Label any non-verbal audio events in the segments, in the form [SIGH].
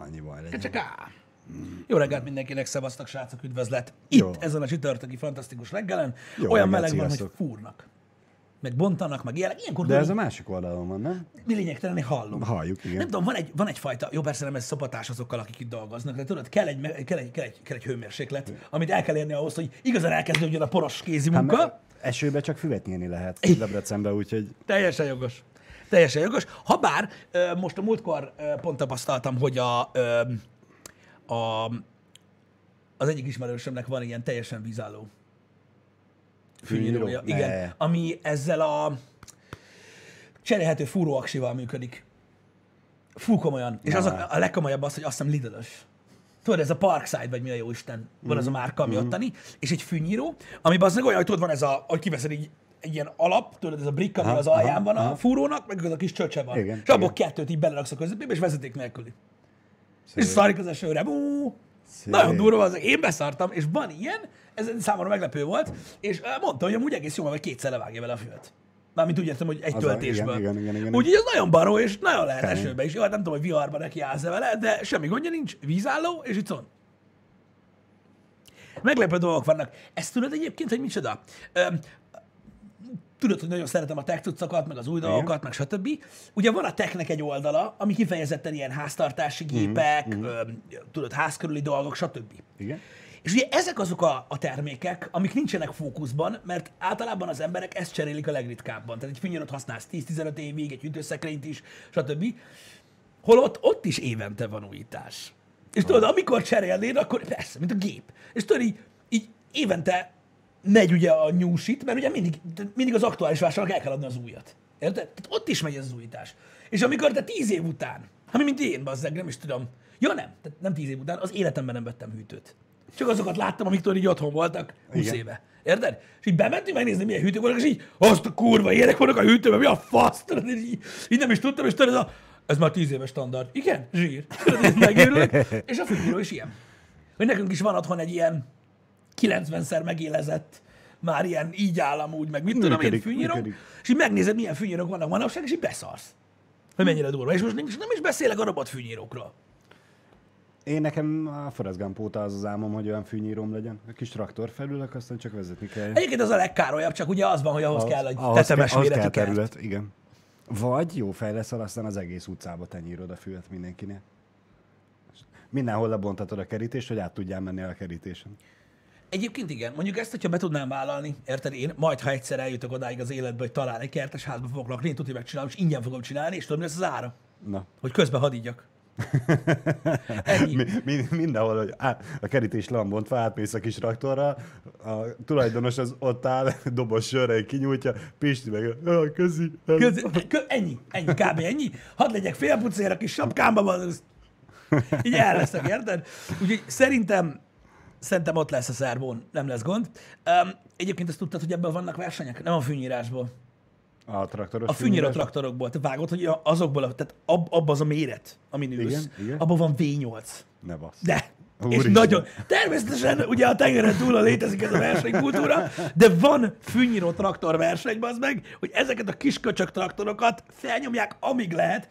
annyi baj legyen. Csak á. Jó reggelt mindenkinek, szevasztok, srácok, üdvözlet. Itt, Jó. ezen a csütörtöki fantasztikus reggelen. Jó Olyan reggelt, meleg van, hogy sziasztok. fúrnak. Meg bontanak, meg ilyenek. Ilyenkor De ez a másik oldalon van, nem? mi lényegtelen, én hallom. Halljuk, igen. Nem tudom, van, egy, van egyfajta, jó persze nem ez szopatás azokkal, akik itt dolgoznak, de tudod, kell egy, me- kell egy, kell egy, kell egy hőmérséklet, amit el kell érni ahhoz, hogy igazán elkezdődjön a poros kézi Hát, munka. mert esőbe csak füvet nyírni lehet Debrecenbe, úgyhogy Teljesen jogos. Teljesen jogos. Habár most a múltkor pont tapasztaltam, hogy a, a, az egyik ismerősömnek van ilyen teljesen vízálló fűnyírója. Fűnyíró? Igen, Ne. ami ezzel a cserélhető fúróaksival működik. Fú, komolyan. És az a, a legkomolyabb az, hogy azt hiszem Lidl-ös. Tudod, ez a Parkside, vagy mi a jó Isten, van az a márka, ami ottani, és egy fűnyíró, ami az olyan, hogy tudod, van ez a, hogy kiveszed így egy ilyen alap, tudod, ez a brick, ami az alján aha, van a aha. fúrónak, meg az a kis csöcse van. Igen, és abból igen. kettőt így beleraksz a közepébe, és vezeték nélküli. szép. És szarik az esőre. Bú, Szép. nagyon durva az, én beszartam, és van ilyen, ez számomra meglepő volt, és mondta, hogy amúgy egész jó, vagy kétszer levágja vele a füvet. Mármint úgy értem, hogy egy Az a- töltésből. igen, igen, igen, igen. Úgyhogy ez nagyon baró, és nagyon lehet Kemény. esőbe is. Jó, hát nem tudom, hogy viharba neki állsz vele, de semmi gondja nincs, vízálló, és itt van. Meglepő dolgok vannak. Ezt tudod egyébként, hogy micsoda? Tudod, hogy nagyon szeretem a tech cuccokat, meg az új dolgokat, meg stb. Ugye van a technek egy oldala, ami kifejezetten ilyen háztartási gépek, mm, öm, tudod, házkörüli dolgok, stb. Igen. És ugye ezek azok a, a termékek, amik nincsenek fókuszban, mert általában az emberek ezt cserélik a legritkábban. Tehát egy fűnyírót használsz 10-15 évig, egy hűtőszekrényt is, stb. Holott ott is évente van újítás. És tudod, amikor cserélnéd, akkor persze, mint a gép. És tudod, így, így évente megy ugye a nyúsit, mert ugye mindig, mindig az aktuális vásárnak el kell adni az újat. Érted? Tehát ott is megy az újítás. És amikor te tíz év után, ami mint én, bazzeg, nem is tudom, ja nem, tehát nem tíz év után, az életemben nem vettem hűtőt. Csak azokat láttam, amiktől így otthon voltak 20 Igen. éve. Érted? És így bementünk megnézni, milyen hűtők vannak, és így, azt a kurva, ilyenek vannak a hűtőben, mi a fasz? Tudod, és így, így, nem is tudtam, és tudod, ez, a, ez már 10 éves standard. Igen, zsír. Tudod, megőrülök. [LAUGHS] És a fűnyíró is ilyen. Hogy nekünk is van otthon egy ilyen 90-szer megélezett, már ilyen így állam úgy, meg mit tudom én, Működik, fűnyíró, működik. és így megnézed, milyen fűnyírók vannak manapság, és így beszarsz. Hogy mennyire durva. És most nem is, nem is beszélek a robot fűnyírókról. Én nekem a Forrest Gump óta az az álmom, hogy olyan fűnyíróm legyen. A kis traktor felülök, aztán csak vezetni kell. Egyébként az a legkárolyabb, csak ugye az van, hogy ahhoz, kell egy ahhoz tetemes kell, ahhoz méretű kell kert. terület, igen. Vagy jó fej leszel, aztán az egész utcába tenyírod a füvet mindenkinél. Mindenhol lebontatod a kerítést, hogy át tudjál menni a kerítésen. Egyébként igen, mondjuk ezt, hogyha be tudnám vállalni, érted én, majd ha egyszer eljutok odáig az életbe, hogy talán egy kertes házba fogok lakni, én tudja megcsinálom, és ingyen fogom csinálni, és tudom, mi lesz az ára? Na, Hogy közben hadígyak. [LAUGHS] Mi, mi, mindenhol, hogy á, a kerítés le van bontva, átmész a kis traktorra, a tulajdonos az ott áll, [LAUGHS] dobos sörrel kinyújtja, Pisti meg, ah, közi. Köz, kö, ennyi, ennyi, kb. ennyi. Hadd legyek félpucér a kis sapkámba van, így el leszek, érted? Úgyhogy szerintem, szerintem ott lesz a szervón, nem lesz gond. Um, egyébként azt tudtad, hogy ebből vannak versenyek? Nem a fűnyírásból. A traktoros A fűnyíró traktorokból. Te vágod, hogy azokból, a- tehát ab, abban az a méret, amin ülsz, Igen, igen. abban van V8. Ne bassz. De. és Úristen. nagyon. Természetesen ugye a tengeren túl létezik ez a versenykultúra, de van fűnyíró traktor verseny, az meg, hogy ezeket a kis köcsök traktorokat felnyomják, amíg lehet.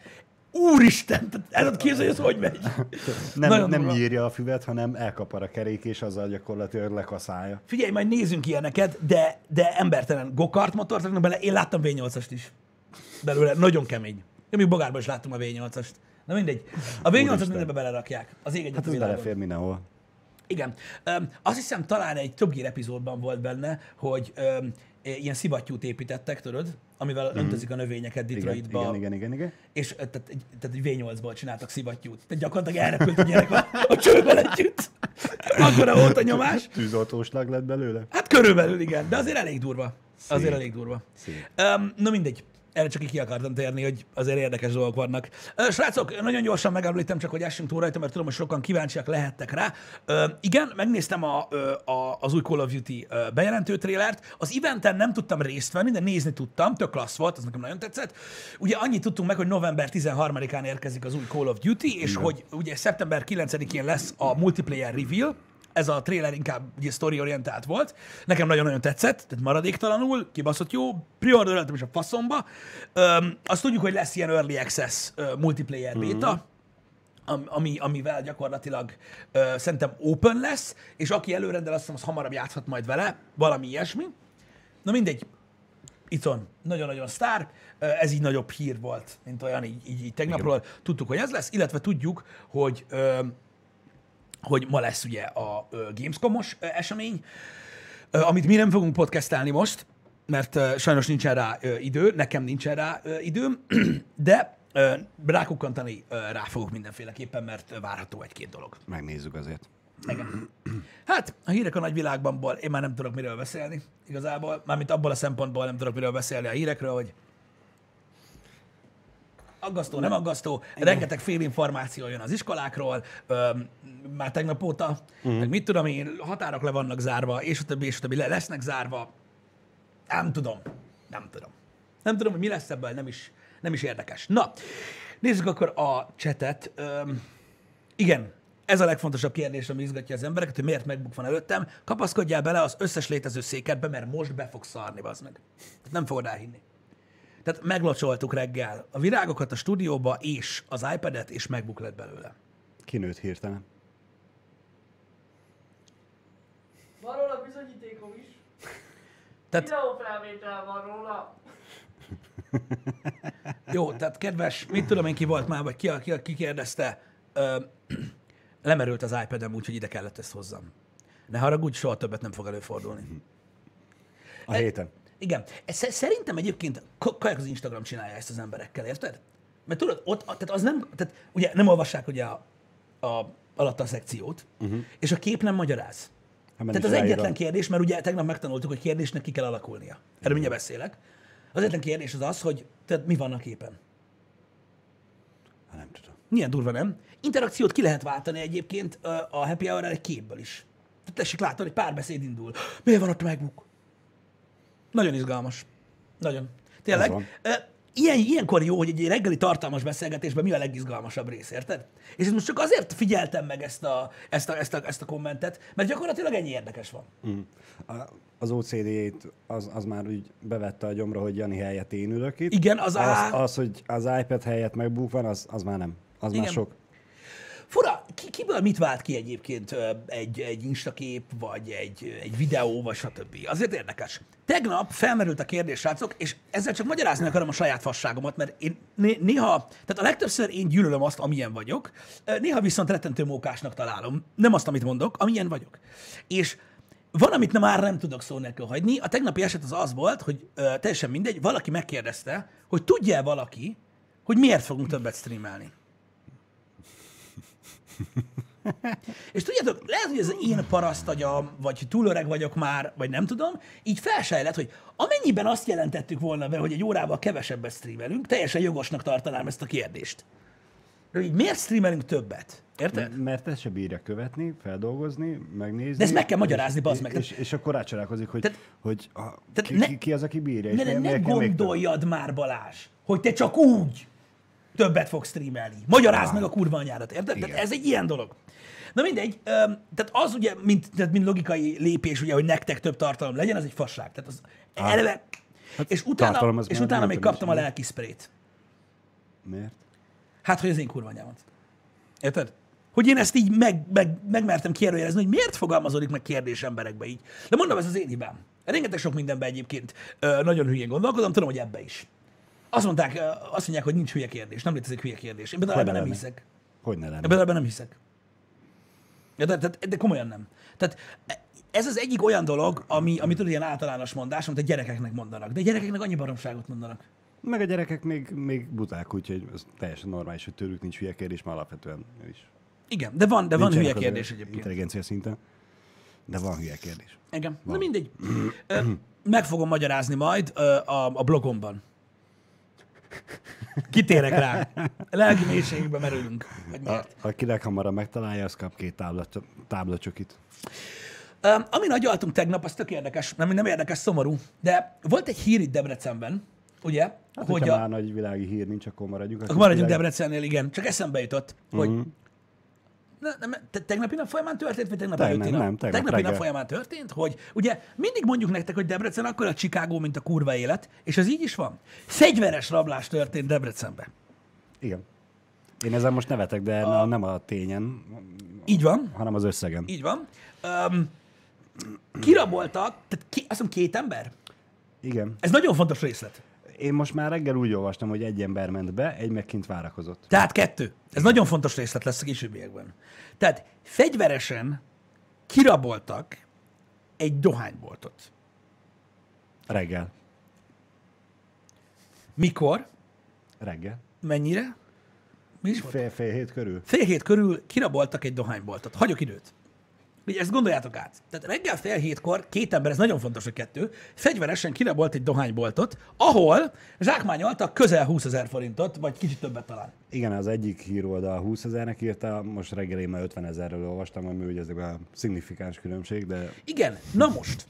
Úristen, el tudod képzelni, hogy ez hogy megy? Nem, Nagyon nem durva. nyírja a füvet, hanem elkapar a kerék, és azzal gyakorlatilag lekaszálja. Figyelj, majd nézzünk ilyeneket, de, de embertelen gokart motort raknak bele. Én láttam V8-ast is. Belőle nagyon kemény. Én még bogárban is láttam a V8-ast. Na mindegy. A V8-at Úristen. mindenbe belerakják. Az ég Hát ez belefér mindenhol. Igen. Öm, azt hiszem talán egy Gear epizódban volt benne, hogy öm, ilyen szivattyút építettek, tudod, amivel öntözik a növényeket Detroitba. igen, igen, igen, igen. És tehát, egy- tehát egy V8-ból csináltak szivattyút. Tehát gyakorlatilag elrepült a gyerek a, a csővel együtt. Akkora volt a nyomás. Tűzoltóslag lett belőle? Hát körülbelül igen, de azért elég durva. Azért Szép. elég durva. Szép. Um, na mindegy. Erre csak így ki akartam térni, hogy azért érdekes dolgok vannak. Srácok, nagyon gyorsan megemlítem csak, hogy essünk túl rajta, mert tudom, hogy sokan kíváncsiak lehettek rá. Igen, megnéztem a, a, az új Call of Duty bejelentő trélert. Az eventen nem tudtam részt venni, de nézni tudtam, tök klassz volt, az nekem nagyon tetszett. Ugye annyit tudtunk meg, hogy november 13-án érkezik az új Call of Duty, és hogy ugye szeptember 9-én lesz a multiplayer reveal, ez a trailer inkább ugye story-orientált volt. Nekem nagyon-nagyon tetszett, tehát maradéktalanul, kibaszott jó, preordereltem is a faszomba. Öm, azt tudjuk, hogy lesz ilyen early access ö, multiplayer beta, am- ami, amivel gyakorlatilag ö, szerintem open lesz, és aki előrendel, azt hiszem, az hamarabb játszhat majd vele, valami ilyesmi. Na mindegy, Icon nagyon-nagyon sztár, ez így nagyobb hír volt, mint olyan így, így, így tegnapról. Tudtuk, hogy ez lesz, illetve tudjuk, hogy ö, hogy ma lesz ugye a Gamescom-os esemény, amit mi nem fogunk podcastelni most, mert sajnos nincsen rá idő, nekem nincsen rá időm, [CLEARS THROAT] de rákukkantani rá fogok mindenféleképpen, mert várható egy-két dolog. Megnézzük azért. Igen. Hát, a hírek a nagyvilágbanból én már nem tudok miről beszélni, igazából. Mármint abból a szempontból nem tudok miről beszélni a hírekről, hogy aggasztó, nem aggasztó, rengeteg félinformáció jön az iskolákról, öm, már tegnap óta, uh-huh. meg mit tudom én, határok le vannak zárva, és a többi, és a többi le lesznek zárva. Nem tudom. Nem tudom. Nem tudom, hogy mi lesz ebből, nem is, nem is érdekes. Na, nézzük akkor a csetet. Öm, igen, ez a legfontosabb kérdés, ami izgatja az embereket, hogy miért MacBook van előttem. Kapaszkodjál bele az összes létező székedbe, mert most be fog szarni, bazd meg. Nem fogod elhinni. Tehát meglocsoltuk reggel a virágokat a stúdióba, és az iPad-et, és MacBook lett belőle. Kinőtt hirtelen. Van róla bizonyítékom is. Tehát Videófelvétel van róla. [LAUGHS] jó, tehát kedves, mit tudom én ki volt már, vagy ki, ki, ki kérdezte, ö, [CLEARS THROAT] lemerült az iPad-em úgy, hogy ide kellett ezt hozzam. Ne haragudj, soha többet nem fog előfordulni. A héten. Igen. Szerintem egyébként k- kajak az Instagram csinálja ezt az emberekkel, érted? Mert tudod, ott, tehát az nem, tehát ugye nem olvassák ugye a, a alatt a szekciót, uh-huh. és a kép nem magyaráz. Hát Tehát az egyetlen kérdés, mert ugye tegnap megtanultuk, hogy kérdésnek ki kell alakulnia. Erről mindjárt beszélek. Az egyetlen kérdés az az, hogy tehát mi van a képen. Hát nem tudom. Milyen durva, nem? Interakciót ki lehet váltani egyébként a happy hour egy képből is. Tehát tessék látni, hogy párbeszéd indul. [GASPS] Miért van ott a MacBook? Nagyon izgalmas. Nagyon. Tényleg. Ilyen, ilyenkor jó, hogy egy reggeli tartalmas beszélgetésben mi a legizgalmasabb rész, érted? És ezt most csak azért figyeltem meg ezt a, ezt a, ezt a, ezt a kommentet, mert gyakorlatilag ennyi érdekes van. A- Az OCD-t az, az már úgy bevette a gyomra, hogy Jani helyett én ülök itt. Igen, az az, á- az, hogy az iPad helyett MacBook van, az, az már nem. Az Igen. már sok. Fura, ki, kiből mit vált ki egyébként egy, egy instakép, vagy egy, egy videó, vagy stb. Azért érdekes. Tegnap felmerült a kérdés, srácok, és ezzel csak magyarázni akarom a saját fasságomat, mert én né- néha, tehát a legtöbbször én gyűlölöm azt, amilyen vagyok, néha viszont rettentő mókásnak találom. Nem azt, amit mondok, amilyen vagyok. És van, amit nem már nem tudok szó nélkül hagyni. A tegnapi eset az az volt, hogy ö, teljesen mindegy, valaki megkérdezte, hogy tudja valaki, hogy miért fogunk többet streamelni. [LAUGHS] És tudjátok, lehet, hogy ez az én parasztagyam, vagy túl öreg vagyok már, vagy nem tudom, így felsejlett, hogy amennyiben azt jelentettük volna be, hogy egy órával kevesebbet streamelünk, teljesen jogosnak tartanám ezt a kérdést. De hogy miért streamelünk többet? Érted? Mert ezt se bírja követni, feldolgozni, megnézni. De ezt meg kell magyarázni, és, bazd meg. És, és, akkor rácsalálkozik, hogy, Tehát- hogy a, tehát ki, ne- ki, az, aki bírja. és Ne, ne, miért- ne több? gondoljad már, Balázs, hogy te csak úgy többet fogsz streamelni. Magyarázd meg a kurva anyádat, érted? Tehát Igen. ez egy ilyen dolog. Na mindegy, tehát az ugye, mint, tehát mint logikai lépés, ugye, hogy nektek több tartalom legyen, az egy fasság. Tehát az eleve, és utána, és utána még kaptam a lelki sprayt. Miért? Hát, hogy az én kurva anyámat. Érted? Hogy én ezt így meg, meg, megmertem kérdőjelezni, hogy miért fogalmazódik meg kérdés emberekbe így. De mondom, ez az én hibám. Rengeteg sok mindenben egyébként ö, nagyon hülyén gondolkodom, tudom, hogy ebbe is. Azt mondták, azt mondják, hogy nincs hülye kérdés, nem létezik hülye kérdés. Én például ebben ne nem hiszek. Hogy ne lenne? Ebben ebben nem hiszek. Ja, de, de, de komolyan nem. Tehát ez az egyik olyan dolog, ami, ami tudod, ilyen általános mondás, amit a gyerekeknek mondanak. De a gyerekeknek annyi baromságot mondanak. Meg a gyerekek még, még buták, úgyhogy ez teljesen normális, hogy tőlük nincs hülye kérdés, mert alapvetően is. Igen, de van, de van Nincsenek hülye kérdés egyébként. Intelligencia szinten. De van hülye kérdés. Igen. Na mindegy. Meg fogom magyarázni majd a, a blogomban. Kitérek rá. Lelki mélységbe merülünk. Vagy A, miért? aki leghamarabb megtalálja, az kap két tábla, táblacsokit. Ö, Ami nagyaltunk tegnap, az tök érdekes, nem, nem érdekes, szomorú, de volt egy hír itt Debrecenben, ugye, Hát, hogy a, már nagy világi hír nincs, akkor maradjunk. a akkor maradjunk világ- Debrecennél, igen, csak eszembe jutott, hogy Ne, nem, te, tegnapi nap folyamán történt, vagy tegnap Nem, előtti nem, nap? nem, tegnap tegnapi nap folyamán történt, hogy ugye mindig mondjuk nektek, hogy Debrecen akkor a Chicago, mint a kurva élet, és ez így is van. Fegyveres rablás történt Debrecenben. Igen. Én ezen most nevetek, de a... nem a tényen, Így van, hanem az összegen. így van. Um, kiraboltak, tehát ki, azt hiszem két ember? Igen. Ez nagyon fontos részlet. Én most már reggel úgy olvastam, hogy egy ember ment be, egy meg kint várakozott. Tehát kettő. Ez nagyon fontos részlet lesz a későbbiekben. Tehát fegyveresen kiraboltak egy dohányboltot. Reggel. Mikor? Reggel. Mennyire? Mi is? Fél, fél hét körül. Fél hét körül kiraboltak egy dohányboltot. Hagyok időt. Ugye ezt gondoljátok át. Tehát reggel fél hétkor két ember, ez nagyon fontos, hogy kettő, fegyveresen kirabolt egy dohányboltot, ahol zsákmányoltak közel 20 ezer forintot, vagy kicsit többet talán. Igen, az egyik híroldal 20 ezernek írta, most reggel én már 50 ezerről olvastam, ami ugye ezek a szignifikáns különbség, de Igen, na most.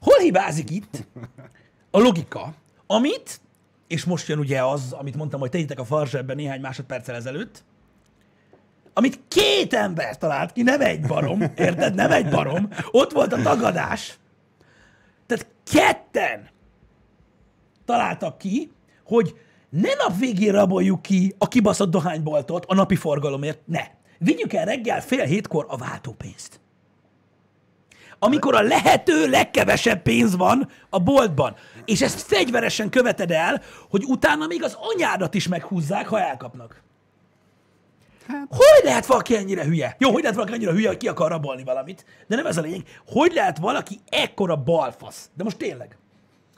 Hol hibázik itt a logika, amit, és most jön ugye az, amit mondtam, hogy tegyétek a farzsebben néhány másodperccel ezelőtt, amit két ember talált ki, nem egy barom, érted? Nem egy barom. Ott volt a tagadás. Tehát ketten találtak ki, hogy ne nap végén raboljuk ki a kibaszott dohányboltot a napi forgalomért, ne. Vigyük el reggel fél hétkor a váltópénzt amikor a lehető legkevesebb pénz van a boltban. És ezt fegyveresen követed el, hogy utána még az anyádat is meghúzzák, ha elkapnak. Hát. Hogy lehet valaki ennyire hülye? Jó, hogy lehet valaki ennyire hülye, hogy ki akar rabolni valamit? De nem ez a lényeg. Hogy lehet valaki ekkora balfasz? De most tényleg.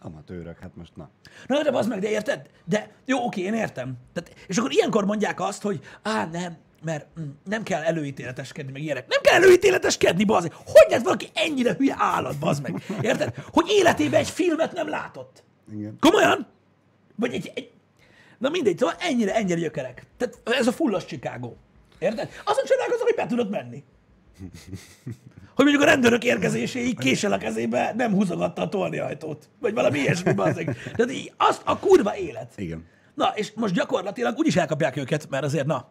amatőrök, hát most na. Na, de az meg, de érted? De jó, oké, én értem. Tehát, és akkor ilyenkor mondják azt, hogy á, nem, mert mm, nem kell előítéleteskedni, meg ilyenek. Nem kell előítéleteskedni, bazd Hogy lehet valaki ennyire hülye állat, bazd meg? Érted? Hogy életében egy filmet nem látott. Igen. Komolyan? Vagy egy, egy... Na mindegy, szóval ennyire, ennyire gyökerek. Tehát ez a fullos Chicago. Érted? Azon csodálkozom, hogy be tudod menni. Hogy mondjuk a rendőrök érkezéséig késel a kezébe nem húzogatta a torniajtót. Vagy valami ilyesmi, bazzeg. Tehát így, azt a kurva élet. Igen. Na, és most gyakorlatilag úgyis elkapják őket, mert azért, na,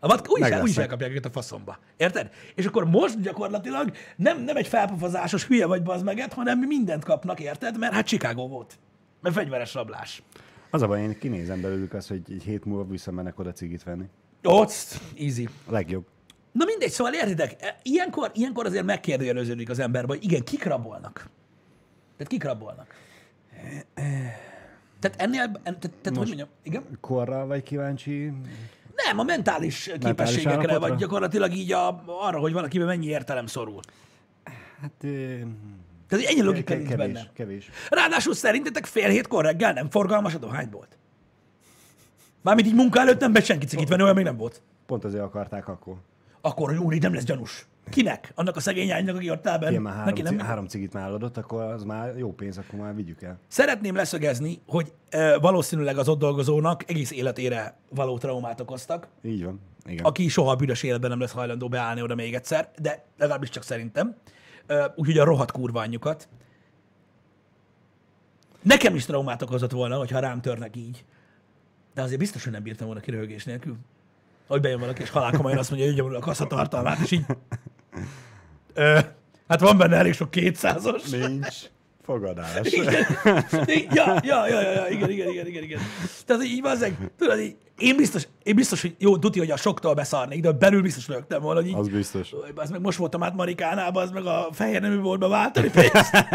a vat, úgyis, el, úgyis elkapják őket a faszomba. Érted? És akkor most gyakorlatilag nem, nem egy felpofazásos hülye vagy bazd meget, hanem mindent kapnak, érted? Mert hát Chicago volt. Mert fegyveres rablás. Az a baj, én kinézem belőlük azt, hogy egy hét múlva visszamennek oda cigit venni. Ott, easy. A legjobb. Na mindegy, szóval értitek, e, ilyenkor, ilyenkor azért megkérdőjeleződik az ember, hogy igen, kik rabolnak. Tehát kik rabolnak. Tehát ennél, en, tehát, tehát hogy mondjam, igen? Korra vagy kíváncsi? Nem, a mentális képességekre, állapotra? vagy gyakorlatilag így a, arra, hogy valakiben mennyi értelem szorul. Hát... ö, Tehát ennyi logika nincs kevés, benne. kevés. Ráadásul szerintetek fél hétkor reggel nem forgalmas a dohánybolt? Mármint így munka előtt nem be senki cigit venni, olyan még nem volt. Pont azért akarták akkor. Akkor úr, így nem lesz gyanús. Kinek? Annak a szegény lánynak, aki ott áll benne? Én már három, Neki nem? három cigit már eladott, akkor az már jó pénz, akkor már vigyük el. Szeretném leszögezni, hogy e, valószínűleg az ott dolgozónak egész életére való traumát okoztak, Így van. Igen. aki soha a büdös életben nem lesz hajlandó beállni oda még egyszer, de legalábbis csak szerintem. E, úgyhogy a rohadt kurva anyjukat. Nekem is traumát okozott volna, hogyha rám törnek így. De azért biztos, hogy nem bírtam volna ki röhögés nélkül. Hogy bejön valaki, és halálkomolyan azt mondja, hogy ügyem a kaszatartalmát, és így... Ö, hát van benne elég sok kétszázas. Nincs fogadás. Igen. [LAUGHS] ja, ja, ja, ja, ja, igen, igen, igen, igen, igen. Tehát így van tudod, így, én biztos, én biztos, hogy jó, tuti, hogy a soktól beszarnék, de belül biztos rögtem volna, hogy így, Az biztos. az meg most voltam át Marikánában, az meg a fehér nemű boltba váltani pénzt.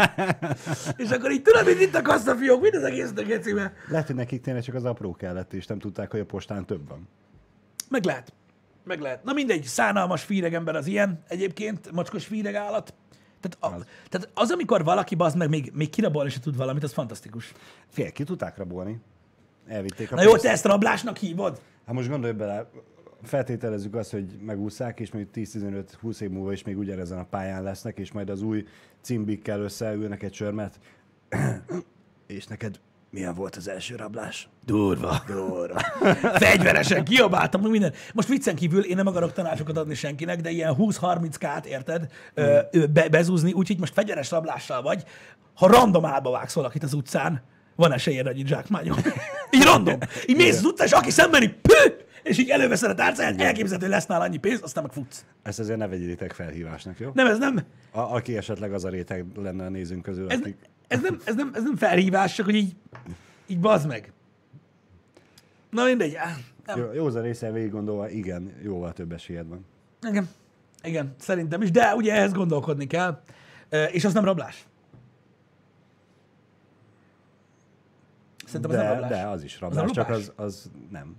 [LAUGHS] és akkor így tudod, hogy itt a kasszafiók, mind az egésznek ecíme. Lehet, hogy nekik tényleg csak az apró kellett, és nem tudták, hogy a postán több van. Meg lehet. Meg lehet. Na mindegy, szánalmas fíreg ember az ilyen egyébként, mocskos fíreg állat. Tehát, a, Az. tehát az, amikor valaki bazd meg még, még kirabolni se tud valamit, az fantasztikus. Fél, ki tudták rabolni. Elvitték a Na jó, pénzt. te ezt rablásnak hívod? Hát most gondolj bele, feltételezzük azt, hogy megúszszák, és még 10-15-20 év múlva is még ugyanezen a pályán lesznek, és majd az új cimbikkel összeülnek egy sörmet. [COUGHS] és neked milyen volt az első rablás? Durva. Durva. [LAUGHS] Fegyveresen kiabáltam, meg minden. Most viccen kívül én nem akarok tanácsokat adni senkinek, de ilyen 20-30 kát, érted, ö, be, bezúzni, úgyhogy most fegyveres rablással vagy. Ha random állba vágsz valakit az utcán, van esélyed, hogy így zsákmányol. [LAUGHS] így random. Így mész az utcán, és aki szemben így pü, és így előveszed a tárcáját, elképzelhető, lesz nála annyi pénz, aztán meg futsz. Ezt azért ne vegyétek felhívásnak, jó? Nem, ez nem, A, aki esetleg az a réteg lenne a nézőnk közül, ez, akik... ez, nem, ez, nem, ez nem felhívás, csak hogy így, így bazd meg. Na mindegy. Nem. Jó, józan részen végig gondolva, igen, jóval több esélyed van. Igen. Igen, szerintem is, de ugye ehhez gondolkodni kell. És az nem rablás. Szerintem az nem De, rablás. de az is rablás, csak lopás? az, az nem.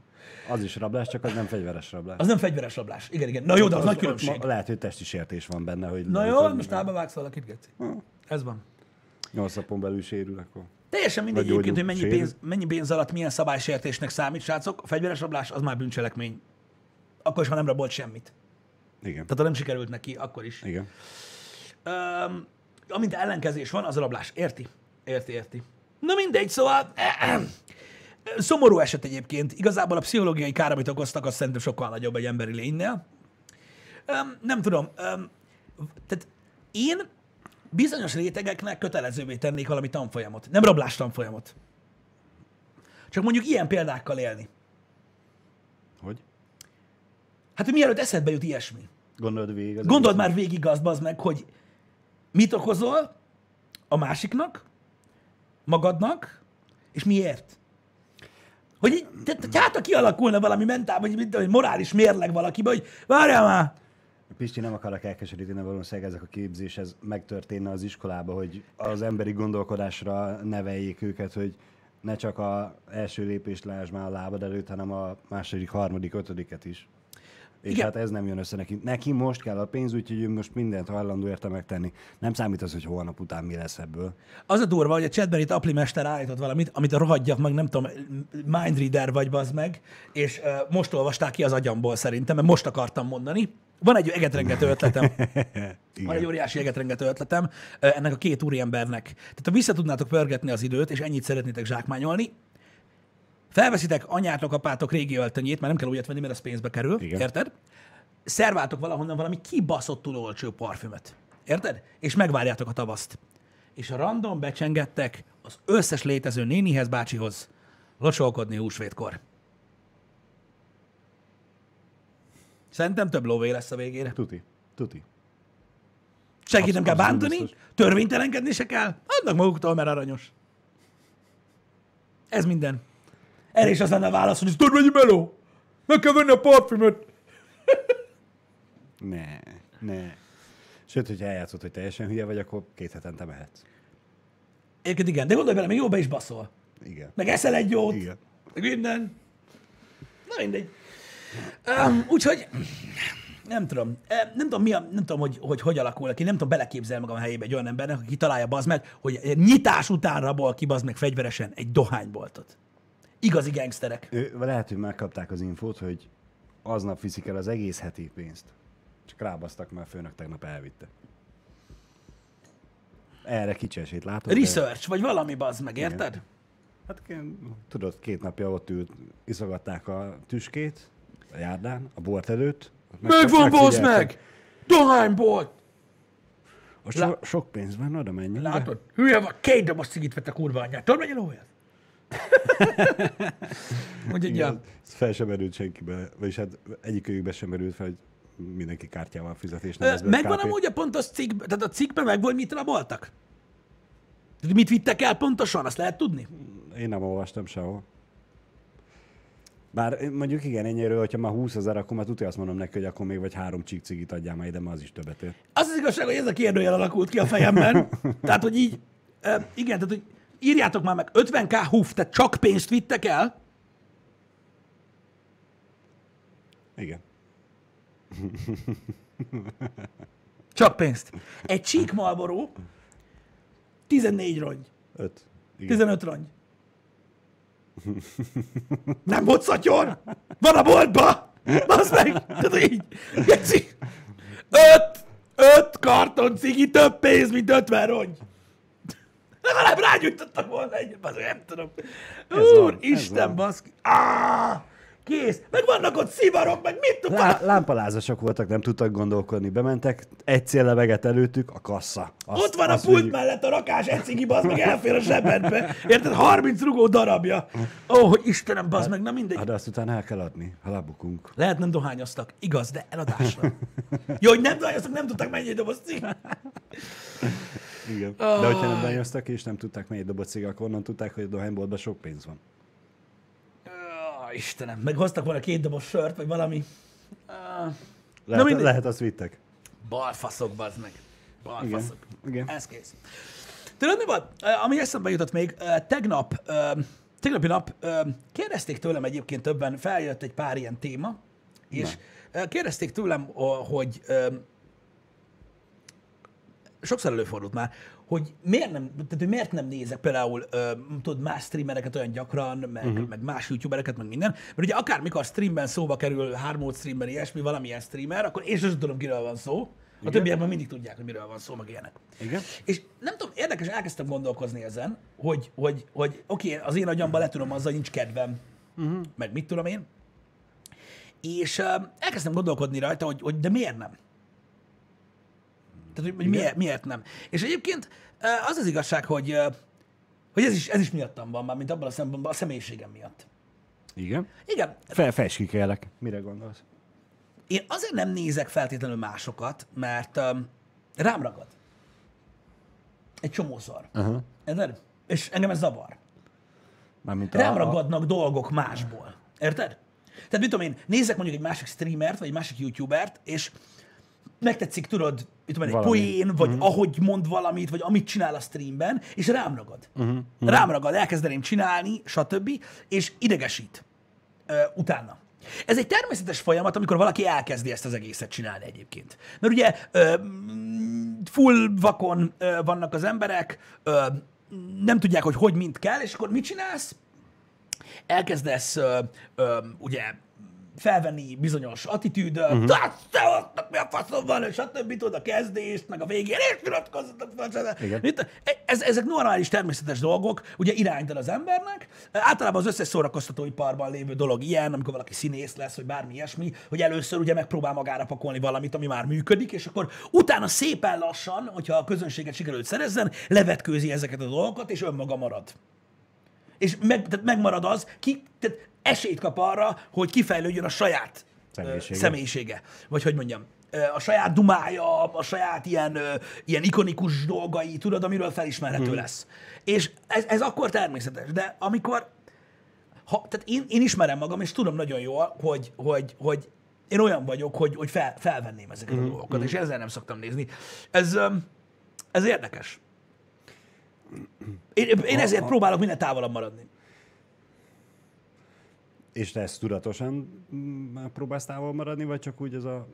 Az is rablás, csak az nem fegyveres rablás. Az nem fegyveres rablás. Igen, igen. Na jó, de az, Az- nagy különbség. ma- Lehet, hogy testi sértés van benne, hogy Na jó, most állba vágsz valakit, Geci. Ez van. Nyolc napon belül sérül, akkor... Teljesen mindegy Vagy egyébként, hogy mennyi gyógyul, pénz, mennyi pénz alatt milyen szabálysértésnek számít, srácok. A fegyveres rablás az már bűncselekmény. Akkor is, ha nem rabolt semmit. Igen. Tehát ha nem sikerült neki, akkor is. Igen. Öm, amint ellenkezés van, az a rablás. Érti? Érti, érti. Na mindegy, szóval... Szomorú eset egyébként. Igazából a pszichológiai kár, amit okoztak, az szerintem sokkal nagyobb egy emberi lénynél. Öm, nem tudom. Öm, tehát én bizonyos rétegeknek kötelezővé tennék valami tanfolyamot. Nem rablás tanfolyamot. Csak mondjuk ilyen példákkal élni. Hogy? Hát, hogy mielőtt eszedbe jut ilyesmi. Gondolod végig? Gondold már végig azt, bazd meg, hogy mit okozol a másiknak, magadnak, és miért. Hogy így, tehát, hogy hát, kialakulna valami mentál, vagy hogy morális mérleg valakibe, hogy várjál már, Pisti, nem akarok elkeseríteni, valószínűleg ezek a képzés, ez megtörténne az iskolába, hogy az emberi gondolkodásra neveljék őket, hogy ne csak a első lépést lásd már a lábad előtt, hanem a második, harmadik, ötödiket is. És Igen. hát ez nem jön össze neki. Neki most kell a pénz, úgyhogy ő most mindent hajlandó érte megtenni. Nem számít az, hogy holnap után mi lesz ebből. Az a durva, hogy a chatben itt Apli Mester állított valamit, amit a rohadjak meg, nem tudom, mindreader vagy bazd meg, és uh, most olvasták ki az agyamból szerintem, mert most akartam mondani. Van egy egetrengető ötletem. [LAUGHS] Van egy óriási egetrengető ötletem ennek a két úriembernek. Tehát ha vissza tudnátok pörgetni az időt, és ennyit szeretnétek zsákmányolni, felveszitek anyátok, apátok régi öltönyét, mert nem kell újat venni, mert az pénzbe kerül, Igen. érted? Szerváltok valahonnan valami kibaszottul olcsó parfümöt, érted? És megvárjátok a tavaszt. És a random becsengettek az összes létező nénihez, bácsihoz locsolkodni húsvétkor. Szerintem több lóvé lesz a végére. Tuti. Tuti. Senkit nem kell bántani, biztos. törvénytelenkedni se kell, adnak maguktól, mert aranyos. Ez minden. Erre is az lenne a válasz, hogy ez törvényi meló. Meg kell venni a parfümöt. [LAUGHS] Ne, ne. Sőt, hogyha eljátszott, hogy teljesen hülye vagy, akkor két hetente mehetsz. Egyébként igen, de gondolj bele, még jó be is baszol. Igen. Meg eszel egy jót. Igen. Meg minden. Na mindegy. Um, úgyhogy nem tudom. Em, Nem tudom, mi a, nem tudom hogy, hogy hogy alakul ki. Nem tudom, beleképzel magam a helyébe egy olyan embernek, aki találja bazd meg, hogy nyitás után rabol ki bazd meg fegyveresen egy dohányboltot. Igazi gangsterek. Ő, lehet, hogy megkapták az infót, hogy aznap viszik el az egész heti pénzt. Csak rábasztak, mert a főnök tegnap elvitte. Erre kicsi esélyt látod. de- Research, vagy valami bazd meg, érted? Hát tudod, két napja ott ült, iszogatták a tüskét a járdán, a bort előtt. Megvan, bazd meg! Dohánybolt! A so, sok pénz van, oda menjünk. Látod? Hülye van, két doboz cigit vett a kurva anyját. Tudod, mennyi lója? [LAUGHS] Úgyhogy, ja. Fel sem merült senkibe, vagyis hát egyikőjükbe sem merült fel, hogy mindenki kártyával fizetés, nem Ö, Megvan KP. amúgy a pontos cikk, tehát a cikkben meg volt, mit raboltak? Mit vittek el pontosan, azt lehet tudni? Én nem olvastam sehol. Bár mondjuk igen, ennyiről, hogyha már 20 ezer, akkor már tudja azt mondom neki, hogy akkor még vagy három csík cigit adjál már ide, mert az is többet ér. Az az igazság, hogy ez a kérdőjel alakult ki a fejemben. [LAUGHS] tehát, hogy így, igen, tehát, hogy írjátok már meg, 50k húf, tehát csak pénzt vittek el, Igen. [LAUGHS] csak pénzt. Egy csík Marlboro, 14 rongy. Öt. Igen. 15 rongy. Nem szatyor? Van a boltba! Basz meg! Tehát így, geci. Öt, öt karton cigi több pénz, mint 50 rongy. Legalább rágyújtottak volna egy, basz, nem tudom. Ez Úr, Isten, baszki. Áh, kész. Meg vannak ott szivarok, meg mit tudom. Lá, lámpalázasok voltak, nem tudtak gondolkodni. Bementek, egy célleveget előttük, a kassa. Azt, Ott van a pult vigyük. mellett a rakás, egy cigi, bazd meg, elfér a zsebedbe. Érted? 30 rugó darabja. Ó, hogy Istenem, bazd meg, na mindegy. Hát de azt utána el kell adni, ha lebukunk. Lehet nem dohányoztak. Igaz, de eladásra. Jó, hogy nem dohányoztak, nem tudták mennyi doboz Igen. De hogyha nem bejöztek és nem tudták melyik dobott cég, akkor onnan tudták, hogy a dohányboltban sok pénz van. Ó, Istenem, meg hoztak volna két doboz sört, vagy valami. Uh, Lehet, mindegy. lehet azt vittek. balfaszok, bazd meg. Balfaszok. Igen. Ez kész. Tudod, mi van? Ami eszembe jutott még, tegnap, tegnapi nap kérdezték tőlem egyébként többen, feljött egy pár ilyen téma, és ö, kérdezték tőlem, hogy sokszor előfordult már, hogy miért nem, tehát, hogy miért nem nézek például ö, tudod, más streamereket olyan gyakran, meg, uh-huh. meg más youtubereket, meg minden, mert ugye akármikor streamben szóba kerül, hármód streamben, ilyesmi, valamilyen streamer, akkor én sem tudom, kiről van szó. A többiek már mindig tudják, hogy miről van szó, meg ilyenek. Igen. És nem tudom, érdekes, elkezdtem gondolkozni ezen, hogy, hogy, hogy oké, okay, az én agyamban le tudom azzal, hogy nincs kedvem, uh-huh. meg mit tudom én. És uh, elkezdtem gondolkodni rajta, hogy, hogy de miért nem? Tehát, hogy, miért, miért nem? És egyébként az az igazság, hogy, hogy ez, is, ez is miattam van már, mint abban a szempontban, a személyiségem miatt. Igen. Igen, Fel, felskikelek. Mire gondolsz? én azért nem nézek feltétlenül másokat, mert um, rám ragad. Egy csomószor. Uh-huh. Érted? És engem ez zavar. Mármint Rám a, ragadnak dolgok másból. Érted? Tehát mit tudom én, nézek mondjuk egy másik streamert, vagy egy másik youtubert, és megtetszik, tudod, mit tudom egy Valami. poén, vagy uh-huh. ahogy mond valamit, vagy amit csinál a streamben, és rám ragad. Uh-huh. Uh-huh. Rám ragad, elkezdeném csinálni, stb., és idegesít ö, utána. Ez egy természetes folyamat, amikor valaki elkezdi ezt az egészet csinálni egyébként. Mert ugye mm, full vakon ö, vannak az emberek, ö, nem tudják, hogy hogy mint kell, és akkor mit csinálsz? elkezdesz ö, ö, ugye felvenni bizonyos attitűdöt, uh-huh. te ott, mi a faszom van, és stb. tudod a kezdést, meg a végén, és nyilatkozzatok, Igen. Itt, ez, ezek normális, természetes dolgok, ugye irányítod az embernek. Általában az összes szórakoztatóiparban lévő dolog ilyen, amikor valaki színész lesz, vagy bármi ilyesmi, hogy először ugye megpróbál magára pakolni valamit, ami már működik, és akkor utána szépen lassan, hogyha a közönséget sikerült szerezzen, levetkőzi ezeket a dolgokat, és önmaga marad és meg, tehát megmarad az, ki, tehát esélyt kap arra, hogy kifejlődjön a saját Személyisége. személyisége. Vagy hogy mondjam, a saját dumája, a saját ilyen, ilyen ikonikus dolgai, tudod, amiről felismerhető hmm. lesz. És ez, ez akkor természetes, de amikor, ha, tehát én, én ismerem magam, és tudom nagyon jól, hogy, hogy, hogy én olyan vagyok, hogy, hogy fel, felvenném ezeket a dolgokat, és ezzel nem szoktam nézni. Ez, ez érdekes. Én, én ezért próbálok minél távolabb maradni. És te ezt tudatosan mm, próbálsz távol maradni, vagy csak úgy ez a...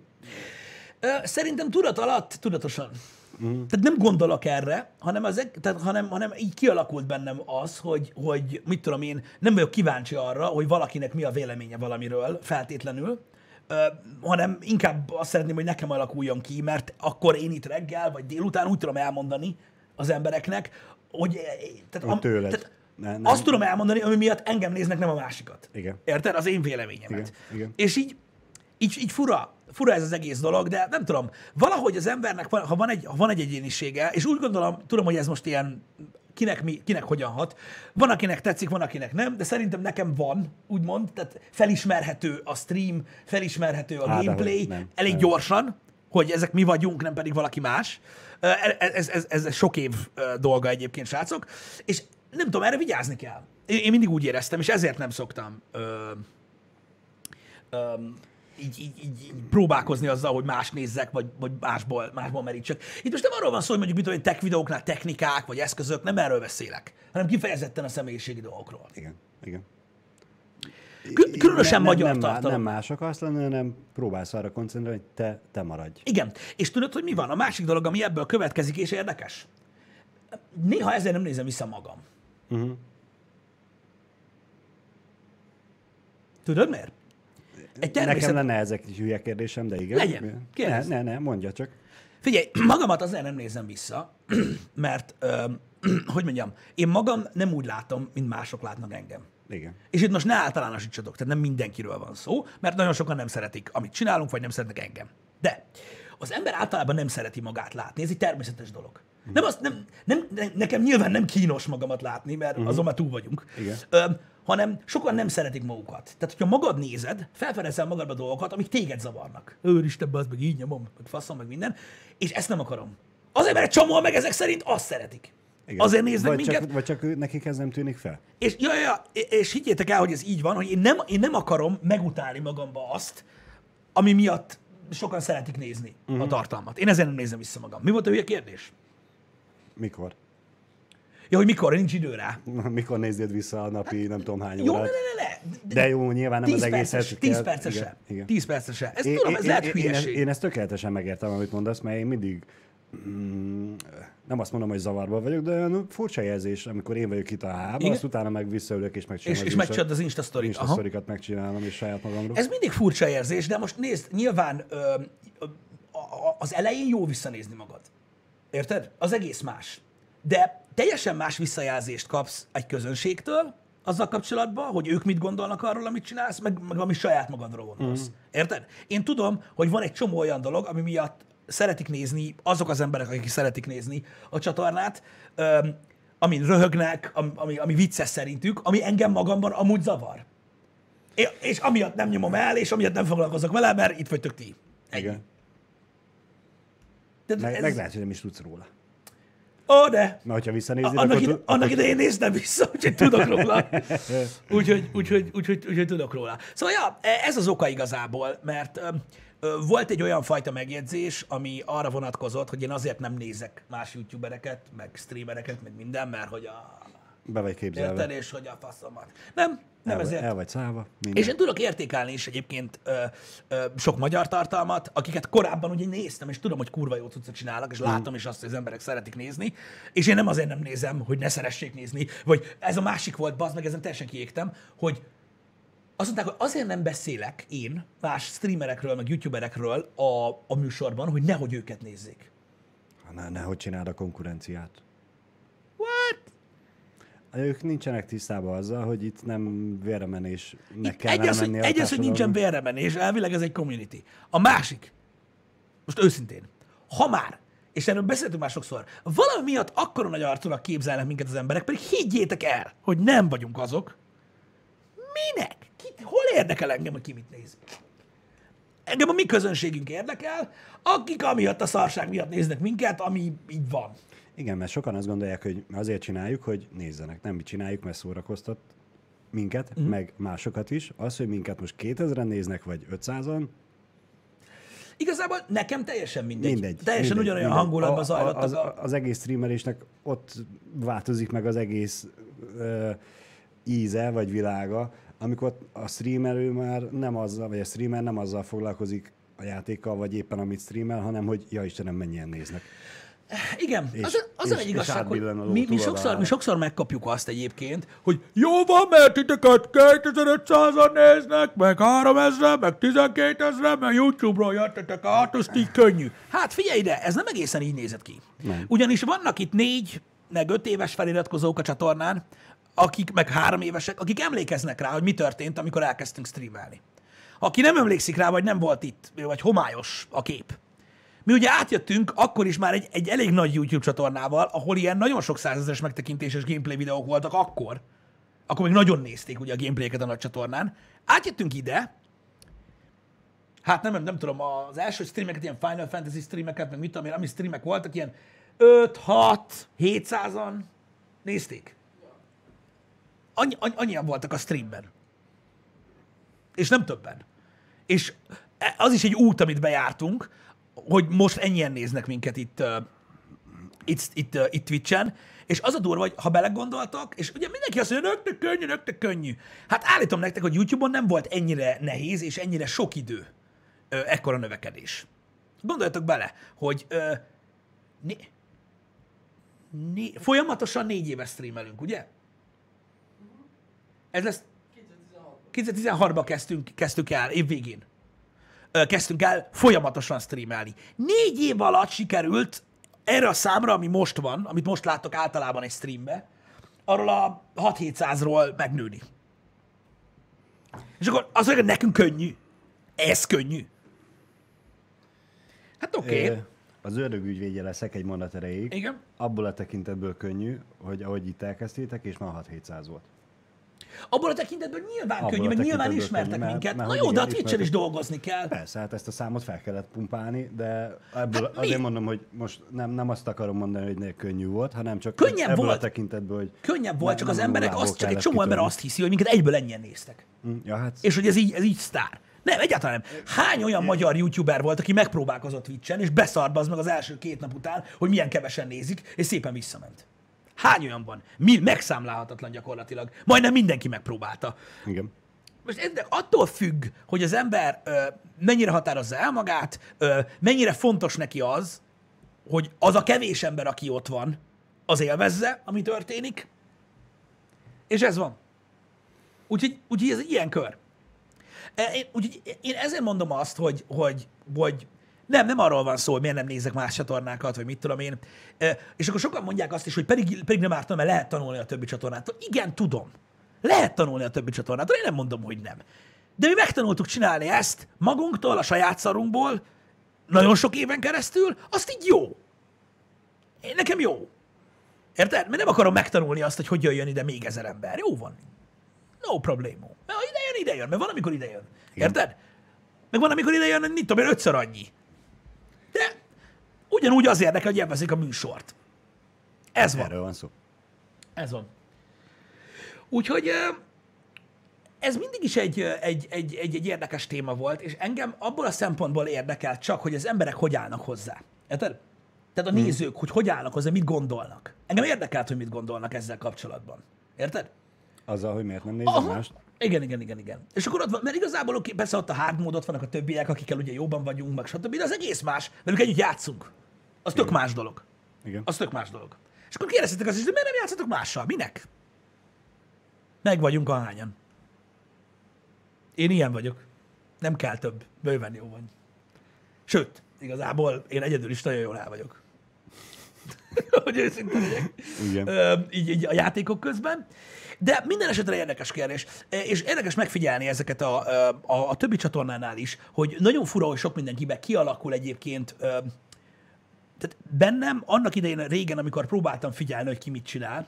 Szerintem tudat alatt, tudatosan. Uh-huh. Tehát nem gondolok erre, hanem, az, tehát, hanem, hanem így kialakult bennem az, hogy, hogy mit tudom én, nem vagyok kíváncsi arra, hogy valakinek mi a véleménye valamiről feltétlenül, ö, hanem inkább azt szeretném, hogy nekem alakuljon ki, mert akkor én itt reggel vagy délután úgy tudom elmondani az embereknek, hogy, tehát, tőled. tehát Ne- nem. azt tudom elmondani, ami miatt engem néznek, nem a másikat. Igen. Érted? Az én véleményemet. Igen, igen. És így, így, így fura, fura ez az egész dolog, de nem tudom, valahogy az embernek, van- ha van egy, ha van egy egyénisége, és úgy gondolom, tudom, hogy ez most ilyen kinek, mi, kinek hogyan hat. Van, akinek tetszik, van, akinek nem, de szerintem nekem van, úgymond, tehát felismerhető a stream, felismerhető a Á, gameplay, nem, elég nem. gyorsan, hogy ezek mi vagyunk, nem pedig valaki más. Ez, ez, ez, ez sok év dolga egyébként, srácok. És nem tudom, erre vigyázni kell. Én, én mindig úgy éreztem, és ezért nem szoktam ö, ö, így, így, így, így próbálkozni azzal, hogy más nézzek, vagy, vagy másból, másból merítsek. Itt most nem arról van szó, hogy mondjuk mit tudom, tech videóknál technikák, vagy eszközök, nem erről beszélek, hanem kifejezetten a személyiségi dolgokról. Igen, igen. Kül- különösen nem, magyar nem, nem, tartalom. nem más akarsz lenni, hanem próbálsz arra koncentrálni, hogy te, te maradj. Igen. És tudod, hogy mi van? A másik dolog, ami ebből következik, és érdekes. Néha ezért nem nézem vissza magam. Uh-huh. Tudod miért? Egy természet... Nekem lenne ezek is hülye kérdésem, de igen. Legyen. Ne, ne, ne, mondja csak. Figyelj, magamat azért nem nézem vissza, [CLEARS THROAT] mert, ö, [CLEARS THROAT] hogy mondjam, én magam nem úgy látom, mint mások látnak engem. Igen. És itt most ne általánosítsatok, tehát nem mindenkiről van szó, mert nagyon sokan nem szeretik, amit csinálunk, vagy nem szeretnek engem. De az ember általában nem szereti magát látni, ez egy természetes dolog. Nem azt, nem, nem, ne- nekem nyilván nem kínos magamat látni, mert uh-huh. azon már túl vagyunk. Igen. Ö, hanem sokan nem szeretik magukat. Tehát, hogyha magad nézed, felfedezel magadba dolgokat, amik téged zavarnak. Őristen, az meg így nyomom, meg faszom, meg minden, és ezt nem akarom. Azért, mert egy csomóan meg ezek szerint azt szeretik. Igen. Azért néznek vagy minket. Csak, vagy csak nekik ez nem tűnik fel? És, ja, ja, és higgyétek el, hogy ez így van, hogy én nem, én nem akarom megutálni magamba azt, ami miatt sokan szeretik nézni Mhm. uh-huh. a tartalmat. Én ezért nem nézem vissza magam. Mi volt a hülye kérdés? Mikor? Ja, hogy mikor, nincs idő rá. Mikor nézed vissza a napi nem tudom hány Jó, órát? ne, ne, ne. De jó, nyilván nem 10 az egészet 10 kell- percese. igen. 10 percese. Ezt Én- tudom, én- ez lehet én, én, ezt, hülyeség. én ezt tökéletesen megértem, amit mondasz, mert én mindig mm, nem azt mondom, hogy zavarban vagyok, de olyan furcsa érzés, amikor én vagyok itt a hába, Igen. azt utána meg visszaülök és megcsinálom És, és megcsinálod az Insta story Insta sztorikat megcsinálom és saját magamról. Ez mindig furcsa érzés, de most nézd, nyilván ö, ö, az elején jó visszanézni magad. Érted? Az egész más. De teljesen más visszajelzést kapsz egy közönségtől, azzal kapcsolatban, hogy ők mit gondolnak arról, amit csinálsz, meg, meg ami saját magadról gondolsz. Mm. Érted? Én tudom, hogy van egy csomó olyan dolog, ami miatt szeretik nézni azok az emberek, akik szeretik nézni a csatornát, öm, amin röhögnek, ami, ami, ami vicces szerintük, ami engem magamban amúgy zavar. É- És amiatt nem nyomom el, és amiatt nem foglalkozok vele, mert itt vagytok ti. Ennyi. Igen. De Meg, ez... meg lehet, hogy nem is tudsz róla. Ó, de! Mert hogyha visszanézed, Annak, ide, tud- annak idején néztem vissza, úgyhogy tudok róla. [LAUGHS] Úgyhogy, úgyhogy, úgyhogy, úgyhogy tudok róla. Szóval ja, ez az oka igazából, mert ö, volt egy olyan fajta megjegyzés, ami arra vonatkozott, hogy én azért nem nézek más youtubereket, meg streamereket, meg minden, mert hogy a... be vagy képzelve. Érted, és hogy a faszomat. Nem, nem el, ezért. el vagy. Minden. És én tudok értékelni is egyébként ö, ö, sok magyar tartalmat, akiket korábban ugye néztem, és tudom, hogy kurva jó cuccot csinálnak, és látom is azt, hogy az emberek szeretik nézni, és én nem azért nem nézem, hogy ne szeressék nézni, vagy ez a másik volt, bazd meg, ezen teljesen kiégtem, hogy azt mondták, hogy azért nem beszélek én más streamerekről, meg youtuberekről a, a műsorban, hogy nehogy őket nézzék. Ne, nehogy csináld a konkurenciát. Ők nincsenek tisztában azzal, hogy itt nem vérremenésnek Itt kellene egy az, hogy, menni a egy az, hogy nincsen bérremenés, elvileg ez egy community. A másik, most őszintén, ha már, és erről beszéltünk már sokszor, valami miatt akkora nagy arcúnak képzelnek minket az emberek, pedig higgyétek el, hogy nem vagyunk azok. Minek? Ki, hol érdekel engem, hogy ki mit néz? Engem a mi közönségünk érdekel, akik amiatt a szarság miatt néznek minket, ami így van. Igen, mert sokan azt gondolják, hogy azért csináljuk, hogy nézzenek. Nem mi csináljuk, mert szórakoztat minket, mm. meg másokat is. Az, hogy minket most 2000-en néznek, vagy 500-an, Igazából nekem teljesen mindegy. mindegy. Teljesen mindegy, ugyanolyan mindegy. hangulatban zajlottak az, a... az egész streamerésnek ott változik meg az egész ö, íze, vagy világa, amikor a streamerő már nem azzal, vagy a streamer nem azzal foglalkozik a játékkal, vagy éppen amit streamel, hanem hogy ja Istenem, mennyien néznek. Igen, És- az, az és- egy igazság, hogy mi, mi, sokszor, mi sokszor megkapjuk azt egyébként, hogy jó van, mert titeket 2500-an néznek, meg 3000, meg 12 ezer, meg YouTube-ról jöttetek át, azt így könnyű. Hát figyelj ide, ez nem egészen így nézett ki. Nem. Ugyanis vannak itt négy, meg öt éves feliratkozók a csatornán, akik meg három évesek, akik emlékeznek rá, hogy mi történt, amikor elkezdtünk streamelni. Aki nem emlékszik rá, vagy nem volt itt, vagy homályos a kép, mi ugye átjöttünk akkor is már egy, egy elég nagy YouTube csatornával, ahol ilyen nagyon sok százezeres megtekintéses gameplay videók voltak akkor. Akkor még nagyon nézték ugye a gameplayeket a nagy csatornán. Átjöttünk ide, hát nem, nem tudom, az első streameket, ilyen Final Fantasy streameket, meg mit tudom én, ami streamek voltak, ilyen 5, 6, 700-an nézték. Annyi, annyi, annyian voltak a streamben. És nem többen. És e- az is egy út, amit bejártunk, hogy most ennyien néznek minket itt, uh, itt, itt, uh, itt Twitch-en, és az a durva, hogy ha belegondoltak, és ugye mindenki azt mondja, nektek könnyű, nektek könnyű. Hát állítom nektek, hogy YouTube-on nem volt ennyire nehéz, és ennyire sok idő ö, ekkora növekedés. Gondoljatok bele, hogy ö, né, né, folyamatosan négy éve streamelünk, ugye? Ez lesz 2016-ban kezdtünk, kezdtük el, év végén. Kezdtünk el folyamatosan streamelni. Négy év alatt sikerült erre a számra, ami most van, amit most láttok általában egy streambe, arról a 6-700-ról megnőni. És akkor mondja, hogy nekünk könnyű. Ez könnyű. Hát oké. Okay. Az ördög ügyvédje leszek egy mondat erejéig. Igen. Abból a tekintetből könnyű, hogy ahogy itt elkezdtétek, és már 6-700 volt. Abban a tekintetben nyilván Abból könnyű, meg nyilván ismertek könnyű, mert- minket. mert Na hogy jó, de a igen, Twitch-en is dolgozni kell. Persze, hát ezt a számot fel kellett pumpálni, de ebből Hát mi? azért mondom, hogy most nem, nem azt akarom mondani, hogy ne könnyű volt, hanem csak Könnyebb ebből volt. a tekintetből, hogy Könnyebb volt, csak az emberek azt, csak egy csomó ember azt hiszi, hogy minket egyből ennyien néztek. Hm, Ja, hát És hogy ez így, ez így sztár. Nem, egyáltalán nem. Hány olyan magyar youtuber volt, aki megpróbálkozott Twitch-en, és beszart az meg az első két nap után, hogy milyen kevesen nézik, és szépen visszament. Hány olyan van? Mi, megszámlálhatatlan gyakorlatilag. Majdnem mindenki megpróbálta. igen. Most ez attól függ, hogy az ember ö, mennyire határozza el magát, ö, mennyire fontos neki az, hogy az a kevés ember, aki ott van, az élvezze, ami történik, és ez van. Úgyhogy, úgyhogy ez egy ilyen kör. E, Én, úgyhogy én ezért mondom azt, hogy, hogy, hogy nem, nem arról van szó, hogy miért nem nézek más csatornákat, vagy mit tudom én. És akkor sokan mondják azt is, hogy pedig, pedig nem ártam, mert lehet tanulni a többi csatornától. Igen, tudom. Lehet tanulni a többi csatornától, én nem mondom, hogy nem. De mi megtanultuk csinálni ezt magunktól, a saját szarunkból, nagyon sok éven keresztül, azt így jó. Én, nekem jó. Érted? Mert nem akarom megtanulni azt, hogy hogy jöjjön ide még ezer ember. Jó van. No problémó. Mert ha ide jön, ide jön. Mert van, amikor ide jön. Érted? Meg van, amikor ide jön, mit tudom én, ötször annyi. Ugyanúgy az érdekel, hogy élvezik a műsort. Ez van. Erről van szó. Ez van. Úgyhogy ez mindig is egy, egy, egy, egy, egy érdekes téma volt, és engem abból a szempontból érdekel csak, hogy az emberek hogy állnak hozzá. Érted? Tehát a nézők, hogy hogy állnak hozzá, mit gondolnak. Engem érdekelt, hogy mit gondolnak ezzel kapcsolatban. Érted? Azzal, hogy miért nem nézem Aha. mást. Igen, igen, igen, igen. És akkor ott van, mert igazából oké, persze ott a hard mód, ott vannak a többiek, akikkel ugye jobban vagyunk, meg stb. De az egész más, velük együtt játszunk. Az tök más dolog. Igen. Az tök más dolog. És akkor kérdeztetek azt is, hogy miért nem játszatok mással? Minek? Meg vagyunk a hányan. Én ilyen vagyok. Nem kell több. Bőven jó van. Sőt, igazából én egyedül is nagyon jól el vagyok. [LAUGHS] hogy őszinte legyek. Igen. Ö, így, így a játékok közben. De minden esetre érdekes kérdés, és érdekes megfigyelni ezeket a, a, a többi csatornánál is, hogy nagyon fura, hogy sok mindenkiben kialakul egyébként tehát bennem annak idején régen, amikor próbáltam figyelni, hogy ki mit csinál,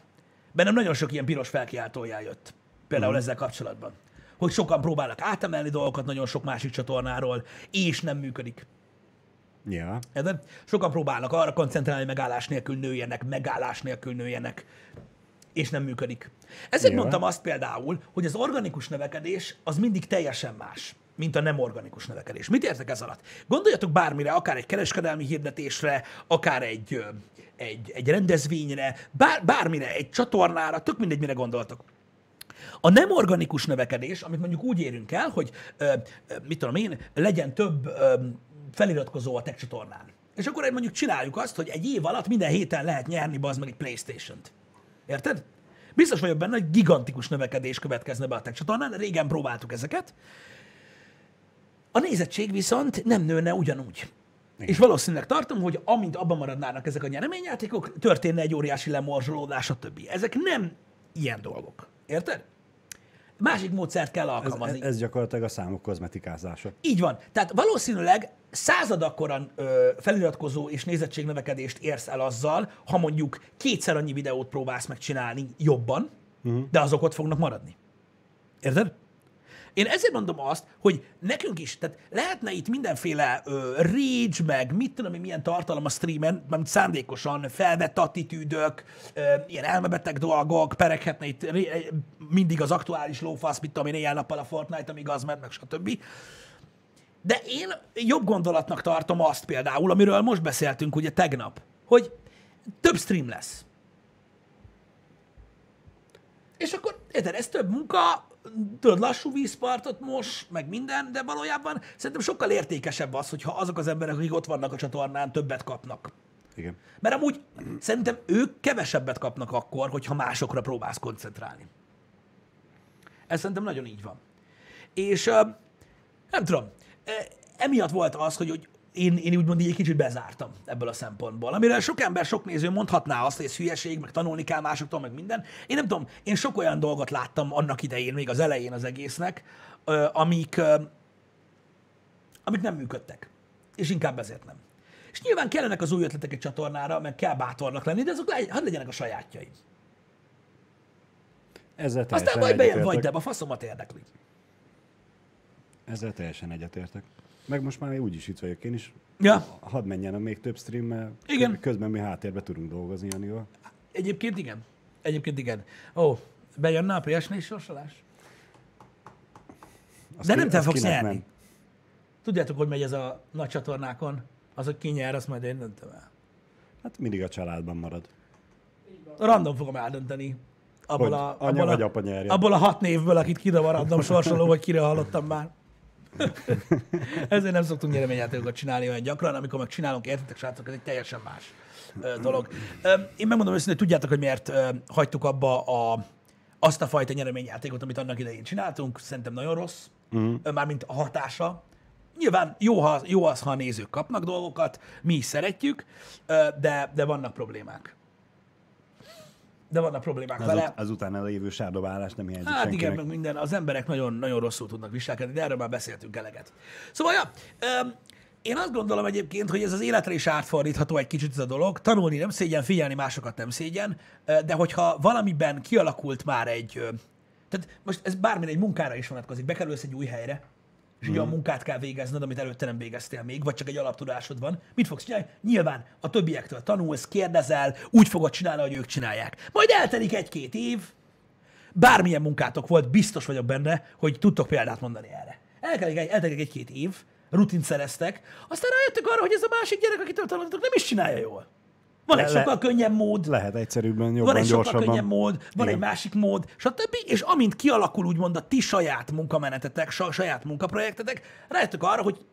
bennem nagyon sok ilyen piros felkiáltójá jött. Például uh-huh. ezzel kapcsolatban. Hogy sokan próbálnak átemelni dolgokat nagyon sok másik csatornáról, és nem működik. Ja. Érted? Sokan próbálnak arra koncentrálni, hogy megállás nélkül nőjenek, megállás nélkül nőjenek, és nem működik. Ezért Nyilván. mondtam azt például, hogy az organikus növekedés az mindig teljesen más, mint a nem organikus növekedés. Mit értek ez alatt? Gondoljatok bármire, akár egy kereskedelmi hirdetésre, akár egy, egy, egy rendezvényre, bár, bármire, egy csatornára, tök mindegy, mire gondoltok. A nem organikus növekedés, amit mondjuk úgy érünk el, hogy ö, mit tudom én, legyen több ö, feliratkozó a tech csatornán. És akkor mondjuk csináljuk azt, hogy egy év alatt minden héten lehet nyerni bazd meg egy Playstation-t. Érted? Biztos vagyok benne, hogy gigantikus növekedés következne be a tech csatornán, régen próbáltuk ezeket. A nézettség viszont nem nőne ugyanúgy. Igen. És valószínűleg tartom, hogy amint abban maradnának ezek a nyereményjátékok, történne egy óriási lemorzsolódás, a többi. Ezek nem ilyen dolgok. Érted? Másik módszert kell Ez, alkalmazni. ez gyakorlatilag a számok kozmetikázása. Így van. Tehát valószínűleg század akkoran ö, feliratkozó és nézettségnövekedést érsz el azzal, ha mondjuk kétszer annyi videót próbálsz megcsinálni jobban, uh-huh. de azok ott fognak maradni. Érted? Én ezért mondom azt, hogy nekünk is, tehát lehetne itt mindenféle ö, rage, meg mit tudom én, milyen tartalom a streamen, mert szándékosan felvett attitűdök, ö, ilyen elmebeteg dolgok, pereghetne itt ré- mindig az aktuális lófasz, mit tudom én, éjjel-nappal a Fortnite, amíg az ment, meg stb. De én jobb gondolatnak tartom azt például, amiről most beszéltünk ugye tegnap, hogy több stream lesz. És akkor, érted, ez több munka, tudod, lassú vízpartot most, meg minden, de valójában szerintem sokkal értékesebb az, hogyha azok az emberek, akik ott vannak a csatornán, többet kapnak. Igen. Mert amúgy szerintem ők kevesebbet kapnak akkor, hogyha másokra próbálsz koncentrálni. Ez szerintem nagyon így van. És nem tudom, ö, emiatt volt az, hogy, hogy én, én úgymond így egy kicsit bezártam ebből a szempontból. Amire sok ember, sok néző mondhatná azt, hogy ez hülyeség, meg tanulni kell másoktól, meg minden. Én nem tudom, én sok olyan dolgot láttam annak idején, még az elején az egésznek, amik, amik nem működtek. És inkább ezért nem. És nyilván kellenek az új ötletek egy csatornára, meg kell bátornak lenni, de azok le, hadd legyenek a sajátjaim. Ezzel Aztán majd bejön vagy de a faszomat érdekli. Ezzel teljesen egyetértek. Meg most már úgyis itt vagyok én is. Ja, Hadd menjen a még több stream, mert Igen. közben mi háttérbe tudunk dolgozni Janival. egyébként igen. Egyébként igen. Ó, bejönne a PS4 sorsolás? Azt De ki- nem te fogsz nyerni. Tudjátok, hogy megy ez a nagy csatornákon? Az, hogy ki nyer, azt majd én döntöm el. Hát mindig a családban marad. Random fogom eldönteni. Abból Hogy a, anya abból, vagy a, apa nyerjen. abból a hat névből, akit kidob a random sorsoló, vagy kire hallottam már. [LAUGHS] Ezért nem szoktunk nyereményjátékokat csinálni olyan gyakran, amikor meg csinálunk, értitek, srácok, ez egy teljesen más dolog. Én megmondom őszintén, hogy tudjátok, hogy miért hagytuk abba a, azt a fajta nyereményjátékot, amit annak idején csináltunk. Szerintem nagyon rossz, uh-huh. mármint a hatása. Nyilván jó, ha, jó az, ha a nézők kapnak dolgokat, mi is szeretjük, de, de vannak problémák. De vannak problémák Az, vele. az utána lévő sárdobálás nem hiányzik Hát senkinek. igen, meg minden, az emberek nagyon, nagyon rosszul tudnak viselkedni, de erről már beszéltünk eleget. Szóval, ja, öm, én azt gondolom egyébként, hogy ez az életre is átfordítható egy kicsit ez a dolog. Tanulni nem szégyen, figyelni másokat nem szégyen, de hogyha valamiben kialakult már egy, tehát most ez bármilyen egy munkára is vonatkozik, bekerülsz egy új helyre, és egy olyan munkát kell végezned, amit előtte nem végeztél még, vagy csak egy alaptudásod van, mit fogsz csinálni? Nyilván a többiektől tanulsz, kérdezel, úgy fogod csinálni, hogy ők csinálják. Majd eltelik egy-két év, bármilyen munkátok volt, biztos vagyok benne, hogy tudtok példát mondani erre. Eltelik egy, eltelik egy-két év, rutint szereztek, aztán rájöttek arra, hogy ez a másik gyerek, akitől tanultatok, nem is csinálja jól. Van egy Le- sokkal könnyebb mód, Lehet egyszerűbben, jobban, van egy sokkal gyorsabban. könnyebb mód, van Igen. egy másik mód, stb. És amint kialakul úgymond a ti saját munkamenetetek, sa- saját munkaprojektetek, rájöttök arra, hogy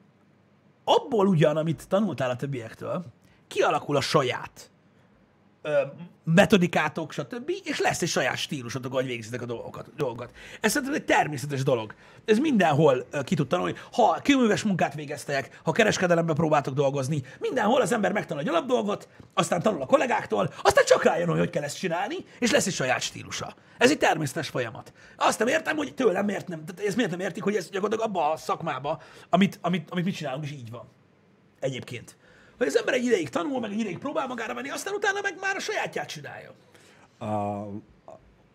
abból ugyan, amit tanultál a többiektől, kialakul a saját metodikátok, stb., és lesz egy saját stílusotok, ahogy végzitek a dolgokat. dolgokat. Ez szerintem egy természetes dolog. Ez mindenhol ki tud tanulni. Ha kőműves munkát végeztek, ha kereskedelemben próbáltok dolgozni, mindenhol az ember megtanul egy alapdolgot, aztán tanul a kollégáktól, aztán csak rájön, hogy hogy kell ezt csinálni, és lesz egy saját stílusa. Ez egy természetes folyamat. Azt nem értem, hogy tőlem miért nem, tehát ezt miért nem értik, hogy ez gyakorlatilag abba a szakmába, amit, amit, amit mi csinálunk, is így van. Egyébként. Hogy az ember egy ideig tanul, meg egy ideig próbál magára venni, aztán utána meg már a sajátját csinálja. A,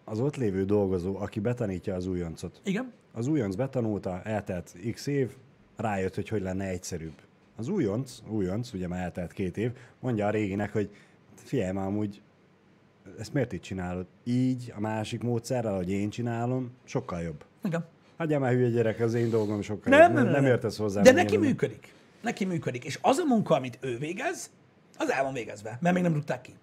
az ott lévő dolgozó, aki betanítja az újoncot, Igen? az újonc betanulta, eltelt x év, rájött, hogy hogy lenne egyszerűbb. Az újonc, újonc, ugye már eltelt két év, mondja a réginek, hogy figyelj már amúgy, ezt miért így csinálod? Így, a másik módszerrel, ahogy én csinálom, sokkal jobb. Igen. Hagyjál már hülye gyerek, az én dolgom sokkal Nem, jobb. nem, nem, nem nem. értesz hozzá. De neki működik. Neki működik. És az a munka, amit ő végez, az el van végezve, mert még nem rúgták ki.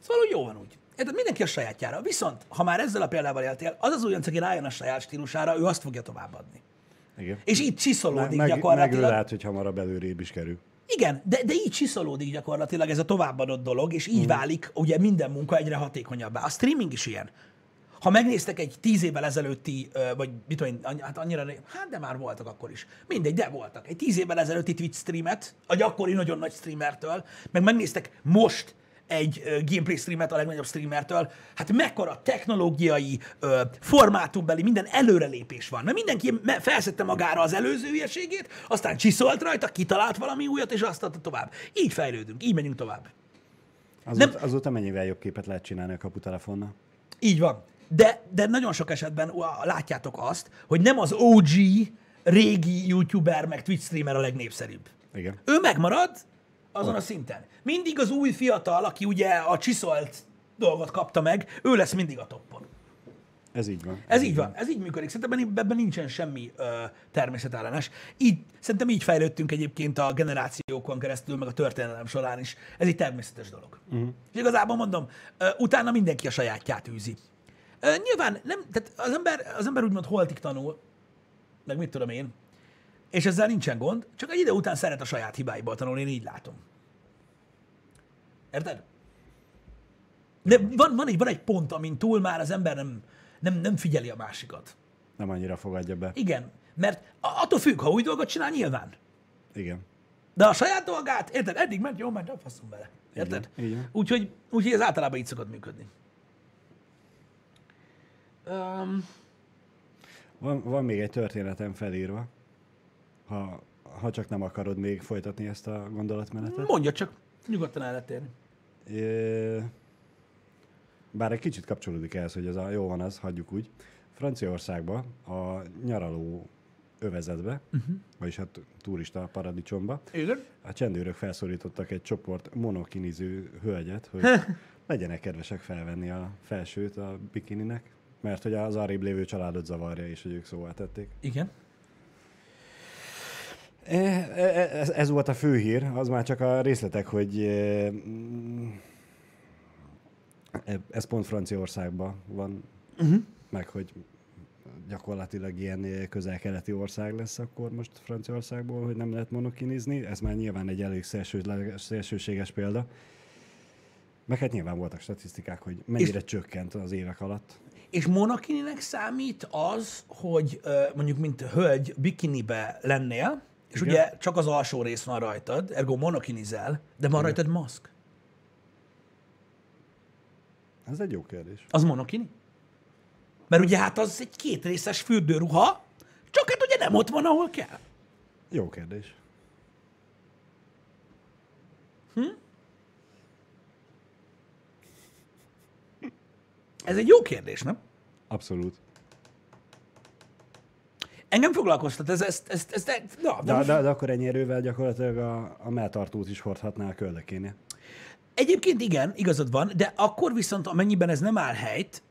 Szóval úgy jó van úgy. Érted? Mindenki a sajátjára. Viszont, ha már ezzel a példával éltél, az az újonc, aki rájön a saját stílusára, ő azt fogja továbbadni. Igen. És így csiszolódik meg, meg ő gyakorlatilag. lehet, hogy hamarabb előrébb is kerül. Igen, de, de így csiszolódik gyakorlatilag ez a továbbadott dolog, és Mm. így válik ugye minden munka egyre hatékonyabbá. A streaming is ilyen. Ha megnéztek egy tíz évvel ezelőtti, vagy mit tudom én, hát annyira, hát de már voltak akkor is. Mindegy, de voltak. Egy tíz évvel ezelőtti Twitch streamet, a gyakori nagyon nagy streamertől, meg megnéztek most egy gameplay streamet a legnagyobb streamertől, hát mekkora technológiai, formátumbeli, minden előrelépés van. Mert mindenki felszette magára az előző hülyeségét, aztán csiszolt rajta, kitalált valami újat, és azt adta tovább. Így fejlődünk, így megyünk tovább. Azóta, azóta mennyivel jobb képet lehet csinálni a kaputelefonnal? Így van. De, de nagyon sok esetben látjátok azt, hogy nem az OG régi youtuber meg Twitch streamer a legnépszerűbb. Igen. Ő megmarad azon a szinten. Mindig az új fiatal, aki ugye a csiszolt dolgot kapta meg, ő lesz mindig a toppon. Ez így van. Ez így van, ez így működik. Szerintem ebben nincsen semmi ö, természetellenes. Így, szerintem így fejlődtünk egyébként a generációkon keresztül, meg a történelem során is. Ez egy természetes dolog. Uh-huh. És igazából mondom, ö, utána mindenki a sajátját űzi. Nyilván nem, tehát az ember, az ember úgymond holtig tanul, meg mit tudom én, és ezzel nincsen gond, csak egy idő után szeret a saját hibáiból tanulni, én így látom. Érted? De van, van, egy, van egy pont, amin túl már az ember nem, nem, nem figyeli a másikat. Nem annyira fogadja be. Igen, mert attól függ, ha új dolgot csinál, nyilván. Igen. De a saját dolgát, érted, eddig ment, jó, ment, faszom vele. Érted? van. Úgyhogy, úgyhogy ez általában így szokott működni. Um, Van, van még egy történetem felírva, ha, ha csak nem akarod még folytatni ezt a gondolatmenetet. mondja csak, nyugodtan el lehet térni. Ö, bár egy kicsit kapcsolódik ehhez, hogy ez a jó van az, hagyjuk úgy. Franciaországba a nyaraló övezetbe, uh-huh. vagyis a t- turista paradicsomba, Igen. a csendőrök felszólítottak egy csoport monokiniző hölgyet, hogy [LAUGHS] legyenek kedvesek felvenni a felsőt a bikininek, mert hogy az arrébb lévő családot zavarja, és hogy ők szóvá tették. Igen. E, e, Ez, ez volt a fő hír, az már csak a részletek, hogy e, e, ez pont Franciaországban van, uh-huh. meg hogy gyakorlatilag ilyen közel-keleti ország lesz akkor most Franciaországból, hogy nem lehet monokinizni. Ez már nyilván egy elég szélső, szélsőséges példa. Meg hát nyilván voltak statisztikák, hogy mennyire És... csökkent az évek alatt. És monokininek számít az, hogy mondjuk mint hölgy bikinibe lennél, és Igen. ugye csak az alsó rész van rajtad, ergo monokinizel, de van rajtad maszk. Ez egy jó kérdés. Az monokini? Mert ugye hát az egy kétrészes fürdőruha, csak hát ugye nem ott van, ahol kell. Jó kérdés. Ez egy jó kérdés, nem? Abszolút. Engem foglalkoztat, ez, ez, ez, ez, ez na, de De, most, de, de akkor ennyi erővel gyakorlatilag a, a melltartót is hordhatná a köldökénél. Egyébként igen, igazad van, de akkor viszont amennyiben ez nem áll helyt,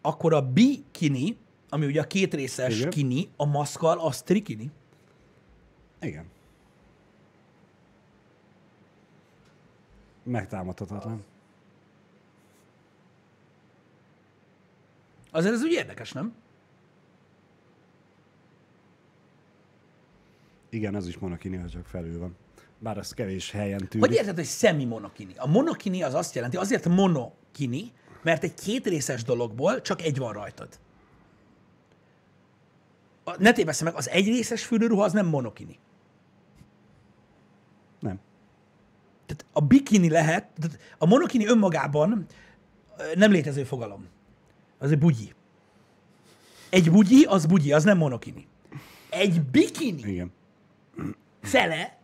akkor a bikini, ami ugye a kétrészes Igen. kini, a maszkal, az trikini. Igen. Megtámadhatatlan. Azért ez úgy érdekes, nem? Igen, az is monokini, ha csak felül van. Bár az kevés helyen tűnik. Hogy érted, hogy semi monokini? A monokini az azt jelenti, azért monokini, mert egy kétrészes dologból csak egy van rajtad. A- Ne tévessze meg, az egyrészes fürdőruha az nem monokini. Nem. Tehát a bikini lehet, tehát a monokini önmagában nem létező fogalom. Az egy bugyi. Egy bugyi, az bugyi, az nem monokini. Egy bikini Igen. fele,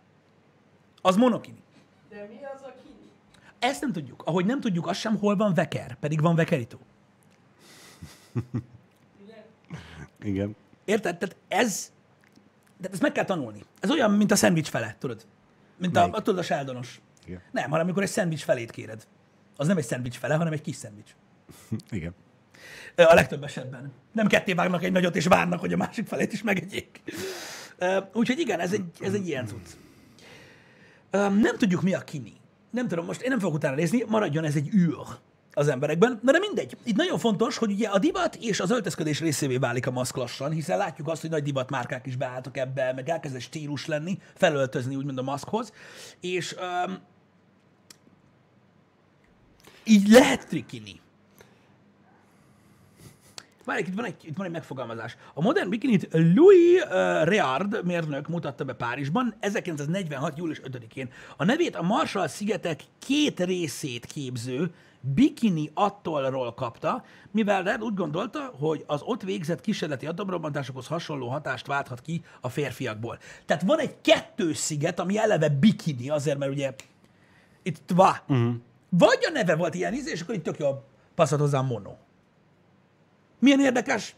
az monokini. De mi az a kini? Ezt nem tudjuk. Ahogy nem tudjuk azt sem, hol van veker, pedig van vekerító. Igen? Igen. Érted? Tehát ez, de ezt meg kell tanulni. Ez olyan, mint a szendvics fele, tudod? Mint a, Melyik? a, tudod, a sáldonos. Igen. Nem, hanem amikor egy szendvics felét kéred. Az nem egy szendvics fele, hanem egy kis szendvics. Igen. A legtöbb esetben. Nem ketté vágnak egy nagyot, és várnak, hogy a másik felét is megegyék. Úgyhogy igen, ez egy, ez egy ilyen cucc. Nem tudjuk, mi a kini. Nem tudom, most én nem fogok utána nézni, maradjon ez egy űr az emberekben. Na de mindegy. Itt nagyon fontos, hogy ugye a divat és az öltözködés részévé válik a maszk lassan, hiszen látjuk azt, hogy nagy divatmárkák is beálltak ebbe, meg elkezd egy stílus lenni, felöltözni úgymond a maszkhoz, és um, így lehet trikini. Várj, itt van, egy, itt van egy megfogalmazás. A modern bikinit Louis uh, Reard mérnök mutatta be Párizsban 1946. július 5-én. A nevét a Marshall-szigetek két részét képző bikini atollról kapta, mivel Red úgy gondolta, hogy az ott végzett kísérleti atomrobbantásokhoz hasonló hatást válthat ki a férfiakból. Tehát van egy kettős sziget, ami eleve bikini, azért, mert ugye itt va. Uh-huh. Vagy a neve volt ilyen íz, és akkor itt tök jó passzott hozzá a mono. Milyen érdekes?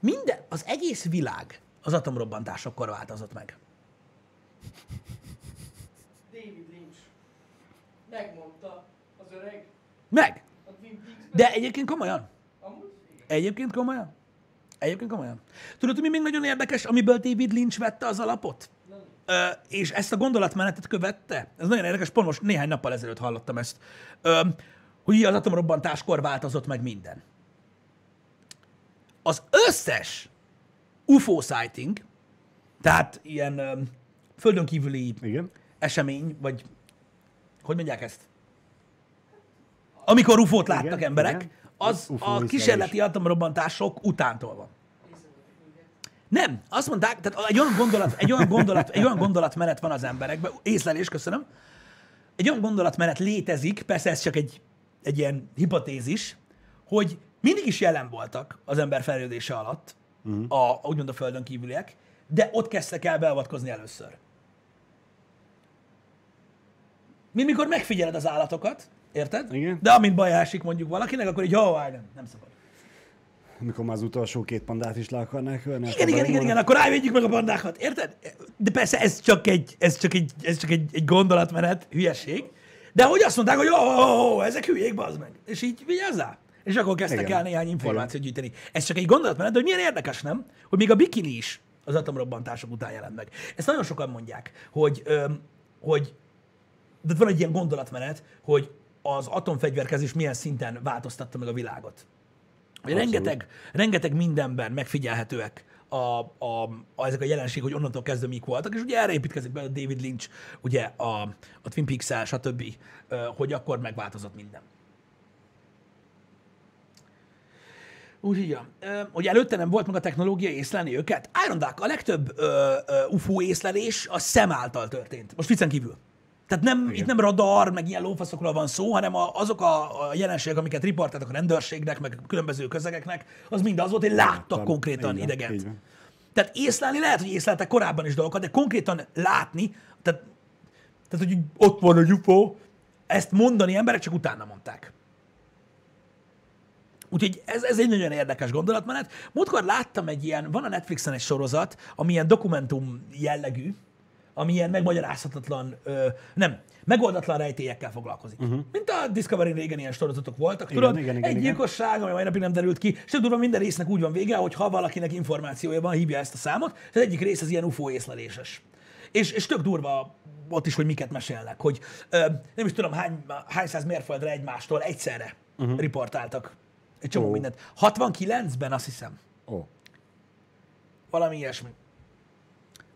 Minden, az egész világ az atomrobbantásokkor változott meg. David Lynch. Megmondta az öreg Meg! De egyébként komolyan. Egyébként komolyan. Egyébként komolyan. Tudod, mi még nagyon érdekes, amiből David Lynch vette az alapot? Ö, és ezt a gondolatmenetet követte. Ez nagyon érdekes, pont most néhány nappal ezelőtt hallottam ezt. Ö, hogy az atomrobbantáskor változott meg minden. Az összes UFO sighting, tehát ilyen ö, földön kívüli Igen. esemény, vagy hogy mondják ezt? Amikor UFO-t láttak Igen, emberek, igen. az UFO a kísérleti atomrobbantások utántól van. Nem, azt mondták, tehát egy olyan gondolat, egy olyan gondolat, egy olyan gondolatmenet van az emberekben, észlelés, köszönöm, egy olyan gondolatmenet létezik, persze ez csak egy, egy ilyen hipotézis, hogy mindig is jelen voltak az ember fejlődése alatt, uh-huh. a, úgymond a földön kívüliek, de ott kezdtek el beavatkozni először. Mint mikor megfigyeled az állatokat, Érted? Igen. De amint baj esik mondjuk valakinek, akkor így, jó, nem, nem szabad. Mikor már az utolsó két pandát is le akarnák ölni. Igen, igen, igen, igen, akkor rávédjük meg a bandákat, érted? De persze ez csak egy, ez csak egy, ez csak egy, egy gondolatmenet, hülyeség. De hogy azt mondták, hogy ó, ó, ó, ezek hülyék, bazd meg. És így vigyázzál. És akkor kezdtek Igen. el néhány információt gyűjteni. Ez csak egy gondolatmenet, de hogy milyen érdekes, nem? Hogy még a bikini is az atomrobbantások után jelent meg. Ezt nagyon sokan mondják, hogy, öm, hogy de van egy ilyen gondolatmenet, hogy az atomfegyverkezés milyen szinten változtatta meg a világot. Hogy rengeteg, rengeteg mindenben megfigyelhetőek a, a, a, ezek a jelenségek, hogy onnantól kezdve mik voltak, és ugye erre építkezik be a David Lynch, ugye a, a Twin Peaks-el, stb., hogy akkor megváltozott minden. Úgyhogy, ja. Hogy előtte nem volt meg a technológia észlelni őket. Iron Duck, a legtöbb ö, ö, UFO észlelés a szem által történt. Most viccen kívül. Tehát nem, Igen. itt nem radar, meg ilyen lófaszokról van szó, hanem a, azok a, a jelenségek, amiket riportáltak a rendőrségnek, meg különböző közegeknek, az mind az volt, hogy láttak Láttam. konkrétan van, idegent. van. Tehát észlelni lehet, hogy észleltek korábban is dolgokat, de konkrétan látni, tehát, tehát hogy ott van a UFO, ezt mondani emberek csak utána mondták. Úgyhogy ez, ez egy nagyon érdekes gondolatmenet. Múltkor láttam egy ilyen, van a Netflixen egy sorozat, ami ilyen dokumentum jellegű, ami ilyen megmagyarázhatatlan, ö, nem, megoldatlan rejtélyekkel foglalkozik. Uh-huh. Mint a Discovery régen ilyen sorozatok voltak, Igen, tudod? igen, igen, egy gyilkosság, ami mai napig nem derült ki, és durva minden résznek úgy van vége, hogy ha valakinek információja van, hívja ezt a számot, és az egyik rész az ilyen UFO észleléses. És, és tök durva ott is, hogy miket mesélnek, hogy ö, nem is tudom hány, hány száz mérföldre egymástól egyszerre uh-huh. riportáltak egy csomó Ó. mindent. 69-ben azt hiszem. Ó, Valami ilyesmi.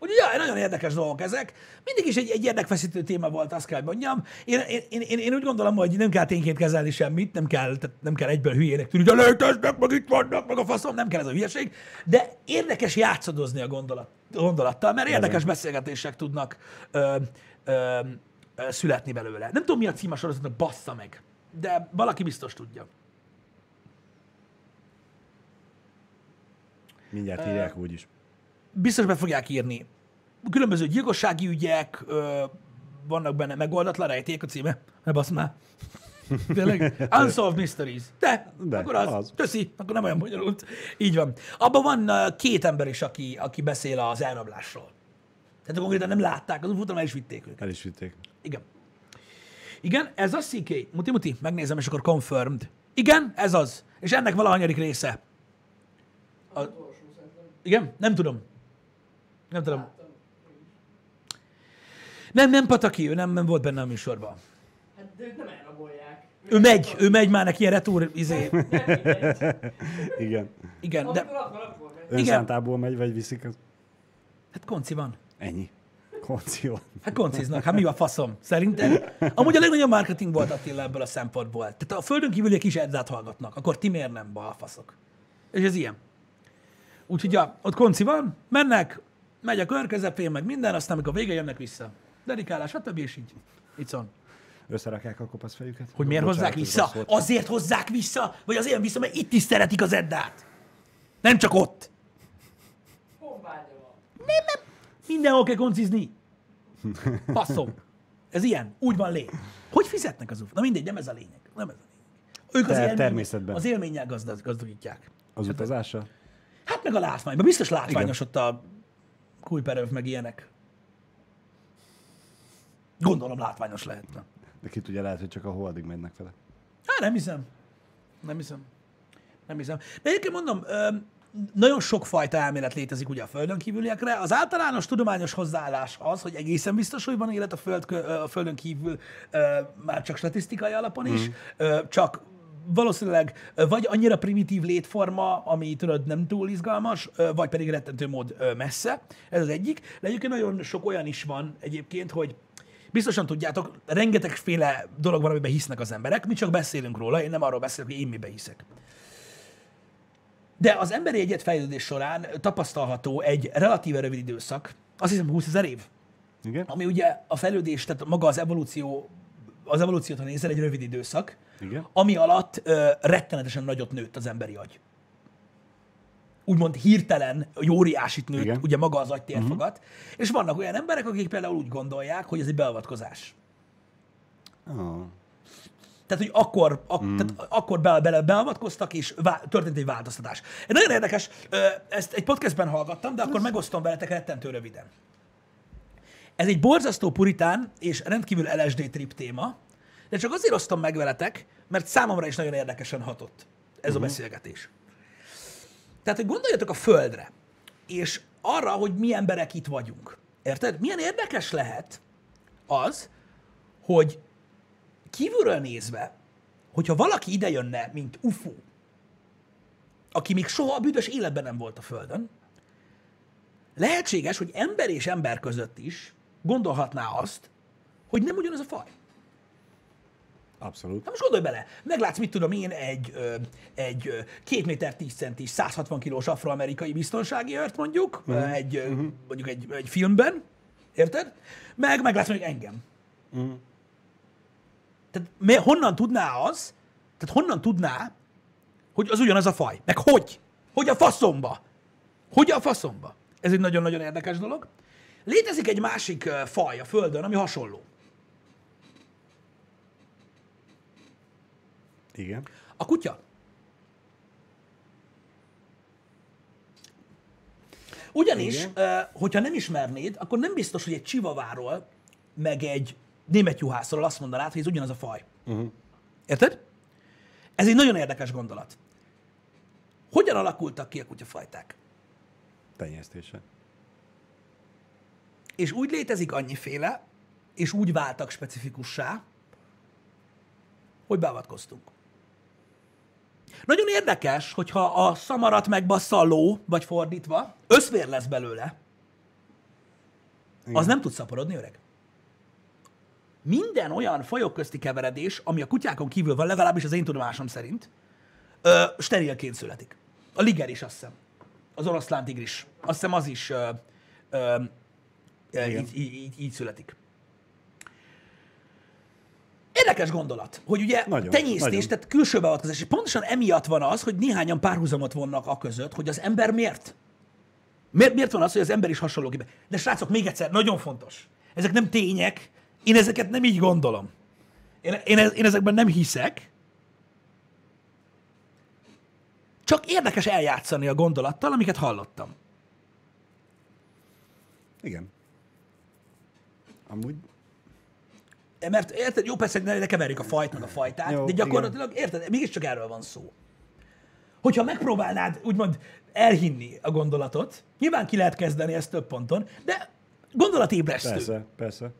Úgyhogy ja, nagyon érdekes dolgok ezek. Mindig is egy, egy érdekfeszítő téma volt, azt kell mondjam. Én, én, én, én, én úgy gondolom, hogy nem kell tényként kezelni semmit, nem kell, tehát nem kell egyből hülyének tűnni, hogy léteznek, meg itt vannak, meg a faszom, nem kell ez a hülyeség, de érdekes játszadozni a gondolat, gondolattal, mert érdekes beszélgetések tudnak ö, ö, ö, születni belőle. Nem tudom, mi a cím a sorozatnak, bassza meg, de valaki biztos tudja. Mindjárt írják úgyis. biztos be fogják írni. Különböző gyilkossági ügyek, ö, vannak benne megoldatlan rejték a címe. Ne basz már. [LAUGHS] Tényleg? Unsolved Mysteries. De, De, akkor az. az. Köszi, akkor nem olyan bonyolult. Így van. Abban van két ember is, aki, aki beszél az elrablásról. Tehát konkrétan nem látták, az ufót el is vitték őket. El is vitték. Igen. Igen, ez az CK. Muti, muti, megnézem, és akkor confirmed. Igen, ez az. És ennek valahanyadik része. Szerintem. Igen? Nem tudom. Nem tudom. Nem, nem Pataki, ő nem, nem volt benne a műsorban. Hát de őt nem elrabolják. Ő megy, ő megy már neki ilyen retúr, izé. Igen. Igen, de. Önszántából megy, vagy viszik az... hát konci van. Ennyi. Konció. Hát konciznak, hát mi a faszom? Szerintem. Amúgy a legnagyobb marketing volt Attila ebből a szempontból. Tehát a földön kívüliek is edzát hallgatnak, akkor ti miért nem balfaszok? És ez ilyen. Úgyhogy ja, ott konci van, mennek, megy a kör közepén, meg minden, aztán amikor vége jönnek vissza. Dedikálás, stb. és így. Van. Összerakják a kopasz fejüket. Hogy miért Bocsánat, hozzák vissza? Azért hozzák vissza, vagy azért vissza, mert itt is szeretik az Eddát. Nem csak ott. Honvágya van. Minden oké koncizni. Passzom. Ez ilyen. Úgy van lé. Hogy fizetnek az ufo? Na mindegy, nem ez a lényeg. Nem ez a lényeg. Ők az, Ter- élmény, természetben. az élménnyel gazdag, gazdagítják. Az utazással? Hát meg a látványban. Biztos látványos ott a kulperöv, meg ilyenek. Gondolom látványos lehetne. De ki tudja, lehet, hogy csak a holdig mennek vele. Hát nem hiszem. Nem hiszem. Nem hiszem. De egyébként mondom, nagyon sokfajta elmélet létezik ugye a Földön kívüliekre. Az általános tudományos hozzáállás az, hogy egészen biztos, hogy van élet a, föld, a Földön kívül, már csak statisztikai alapon is, ö, csak valószínűleg vagy annyira primitív létforma, ami tudod nem túl izgalmas, vagy pedig rettentő mód messze. Ez az egyik. De egyébként nagyon sok olyan is van egyébként, hogy Biztosan tudjátok, rengetegféle dolog van, amiben hisznek az emberek, mi csak beszélünk róla, én nem arról beszélek, hogy én mibe hiszek. De az emberi egyet fejlődés során tapasztalható egy relatíve rövid időszak, azt hiszem 20 ezer év, Igen? ami ugye a fejlődés, tehát maga az evolúció, az evolúciót, ha nézel, egy rövid időszak, Igen? ami alatt ö, rettenetesen nagyot nőtt az emberi agy. Úgymond hirtelen, egy óriásit nőtt Igen. ugye maga az agytérfogat, uh-huh. és vannak olyan emberek, akik például úgy gondolják, hogy ez egy beavatkozás. Oh. Tehát, hogy akkor, ak- mm. tehát akkor bele, bele beavatkoztak, és vá- történt egy változtatás. Nagyon érdekes, ezt egy podcastben hallgattam, de akkor megosztom veletek rettentő röviden. Ez egy borzasztó puritán és rendkívül LSD trip téma, de csak azért osztom meg veletek, mert számomra is nagyon érdekesen hatott ez uh-huh. a beszélgetés. Tehát, hogy gondoljatok a Földre, és arra, hogy mi emberek itt vagyunk. Érted? Milyen érdekes lehet az, hogy kívülről nézve, hogyha valaki ide jönne, mint UFO, aki még soha a büdös életben nem volt a Földön, lehetséges, hogy ember és ember között is gondolhatná azt, hogy nem ugyanaz a faj. Abszolút. Na most gondolj bele, meglátsz, mit tudom én, egy, egy ö, két méter 10 centis, 160 kilós afroamerikai biztonsági őrt mondjuk, uh-huh. egy, ö, mondjuk egy, egy filmben, érted? Meg meglátsz mondjuk engem. Uh-huh. Tehát mi, honnan tudná az, tehát honnan tudná, hogy az ugyanaz a faj? Meg hogy? Hogy a faszomba? Hogy a faszomba? Ez egy nagyon-nagyon érdekes dolog. Létezik egy másik faj a Földön, ami hasonló. Igen. A kutya. Ugyanis, Igen. hogyha nem ismernéd, akkor nem biztos, hogy egy csivaváról, meg egy német juhászról azt mondanád, hogy ez ugyanaz a faj. Uh-huh. Érted? Ez egy nagyon érdekes gondolat. Hogyan alakultak ki a kutyafajták? Tenyésztése. És úgy létezik annyiféle, és úgy váltak specifikussá, hogy beavatkoztunk. Nagyon érdekes, hogyha a szamarat megbassza a ló, vagy fordítva, összvér lesz belőle, Igen. az nem tud szaporodni, öreg. Minden olyan fajok közti keveredés, ami a kutyákon kívül van, legalábbis az én tudomásom szerint, ö, sterilként születik. A liger is, azt hiszem. Az oroszlán tigris. Azt hiszem az is ö, ö, Igen. így, így, így, így születik. Érdekes gondolat, hogy ugye Nagyon, tenyésztés, nagyon. tehát külső beavatkozás, és pontosan emiatt van az, hogy néhányan párhuzamot vonnak a között, hogy az ember miért? Miért, miért van az, hogy az ember is hasonló képe? De srácok, még egyszer, nagyon fontos. Ezek nem tények, én ezeket nem így gondolom. Én, én, én ezekben nem hiszek. Csak érdekes eljátszani a gondolattal, amiket hallottam. Igen. Amúgy Mert érted, jó persze, ne, ne keverjük a fajt meg a fajtát, Jó, de gyakorlatilag, érted, mégiscsak erről van szó. Hogyha megpróbálnád úgymond elhinni a gondolatot, nyilván ki lehet kezdeni ezt több ponton, de gondolatébresztő. persze, persze.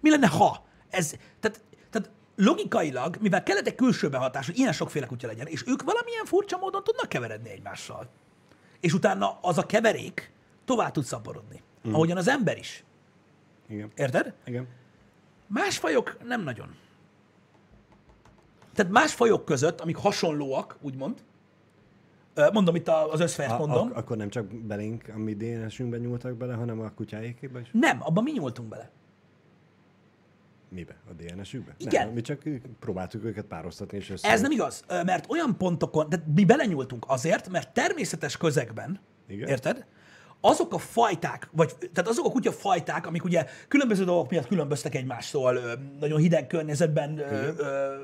Mi lenne, ha? Ez, tehát, tehát logikailag, mivel kellett egy külső behatás, hogy ilyen sokféle kutya legyen, és ők valamilyen furcsa módon tudnak keveredni egymással. És utána az a keverék tovább tud szaporodni. Mm. Ahogyan az ember is. Igen. Érted? Igen. Más fajok nem nagyon. Tehát más fajok között, amik hasonlóak, úgymond, mondom itt az összfejt A, mondom, ak- akkor nem csak belénk, a mi DNS-ünkben nyúltak bele, hanem a kutyáékébe is? nem, abban mi nyúltunk bele. Mibe? A DNS-ükbe? Igen. Nem, mi csak próbáltuk őket pároztatni és össze. Ez nem igaz, mert olyan pontokon, de mi belenyúltunk azért, mert természetes közegben, Igen. érted? Azok a fajták, vagy tehát azok a kutyafajták, amik ugye különböző dolgok miatt különböztek egymástól, nagyon hideg környezetben ö, ö,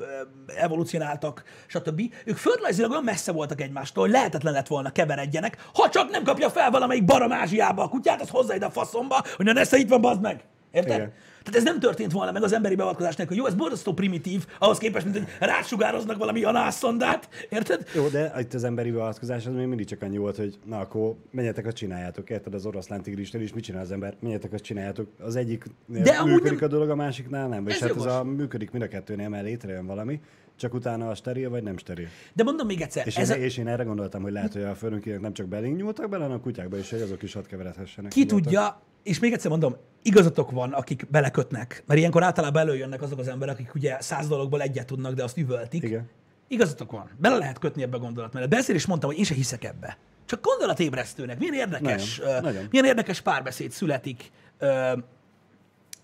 evolúcionáltak, stb. Ők földrajzilag olyan messze voltak egymástól, lehetetlen lett volna keveredjenek, ha csak nem kapja fel valamelyik barom Ázsiába a kutyát, az hozza ide a faszomba, hogy na nesze itt van, bazd meg. Érted? Igen. Tehát ez nem történt volna meg az emberi beavatkozás nélkül. Jó, ez borzasztó primitív, ahhoz képest, mint hogy rásugároznak valami anászszondát, érted? Jó, de itt az emberi beavatkozás az még mindig csak annyi volt, hogy na akkor menjetek, azt csináljátok. Érted az oroszlán tigrisnél is mit csinál az ember? Menjetek, azt csináljátok. Az egyik De működik nem- a dolog, a másiknál nem. És hát jogos. ez a működik mind a kettőnél, mert létrejön valami, csak utána a steril vagy nem steril. De mondom még egyszer, És, ez én, a, és én erre gondoltam, hogy lehet, hogy a földönkinek nem csak belénk nyúltak bele, hanem a kutyákba is, hogy azok is ott keveredhessenek. ki tudja, és még egyszer mondom, igazatok van, akik belekötnek, mert ilyenkor általában előjönnek azok az emberek, akik ugye száz dologból egyet tudnak, de azt üvöltik. Igen. Igazatok van, bele lehet kötni ebbe a gondolatmenet. Beszél is mondtam, hogy én se hiszek ebbe. Csak gondolatébresztőnek. Milyen érdekes, Nagyon, ö, nagyon. milyen érdekes párbeszéd születik ö,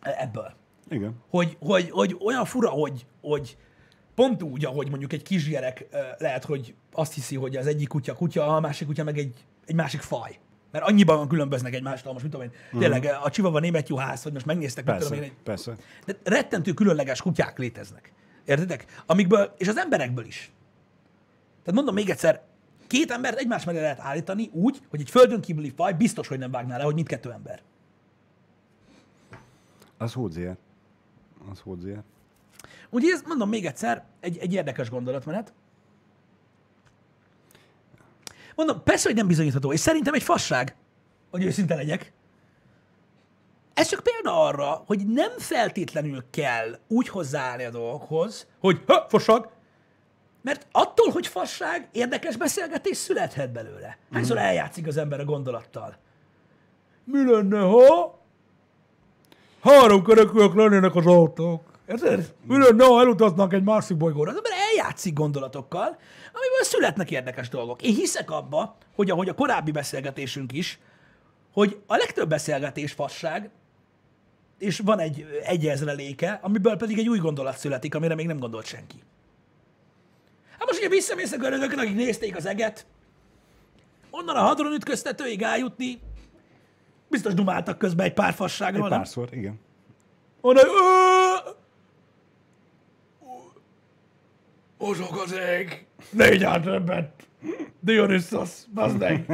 ebből. Igen. hogy, hogy, hogy olyan fura, hogy, hogy pont úgy, ahogy mondjuk egy kisgyerek lehet, hogy azt hiszi, hogy az egyik kutya kutya, a másik kutya meg egy, egy másik faj. Mert annyiban különböznek egymástól, most mit tudom én, tényleg a csivava német juhász, hogy most megnéztek, mit Persze, tudom én, egy, persze. de rettentő különleges kutyák léteznek. Értitek? Amikből, és az emberekből is. Tehát mondom még egyszer, két embert egymás mellé lehet állítani úgy, hogy egy földön kívüli faj biztos, hogy nem vágná le, hogy mindkettő ember. Az hódzier. Az hódzier. Úgyhogy ez, mondom még egyszer, egy, egy érdekes gondolatmenet. Mondom, persze, hogy nem bizonyítható, és szerintem egy fasság, hogy őszinte legyek. Ez csak példa arra, hogy nem feltétlenül kell úgy hozzáállni a dolgokhoz, hogy ha, fasság, mert attól, hogy fasság, érdekes beszélgetés születhet belőle. Hányszor eljátszik az ember a gondolattal? Mi lenne, ha három kerekűek lennének az autók? Érted? Lenne, ha elutaznak egy másik bolygóra? Az ember eljátszik gondolatokkal, amiből születnek érdekes dolgok. Én hiszek abba, hogy ahogy a korábbi beszélgetésünk is, hogy a legtöbb beszélgetés fasság, és van egy egyezreléke, amiből pedig egy új gondolat születik, amire még nem gondolt senki. Hát most ugye visszamész a görögökön, akik nézték az eget, onnan a hadron ütköztetőig eljutni, biztos dumáltak közben egy pár fasságról, Egy nem? párszor, igen. Onnan, "Ö, Mozog az ég, négy átrebbet, Dionysos, bazd meg.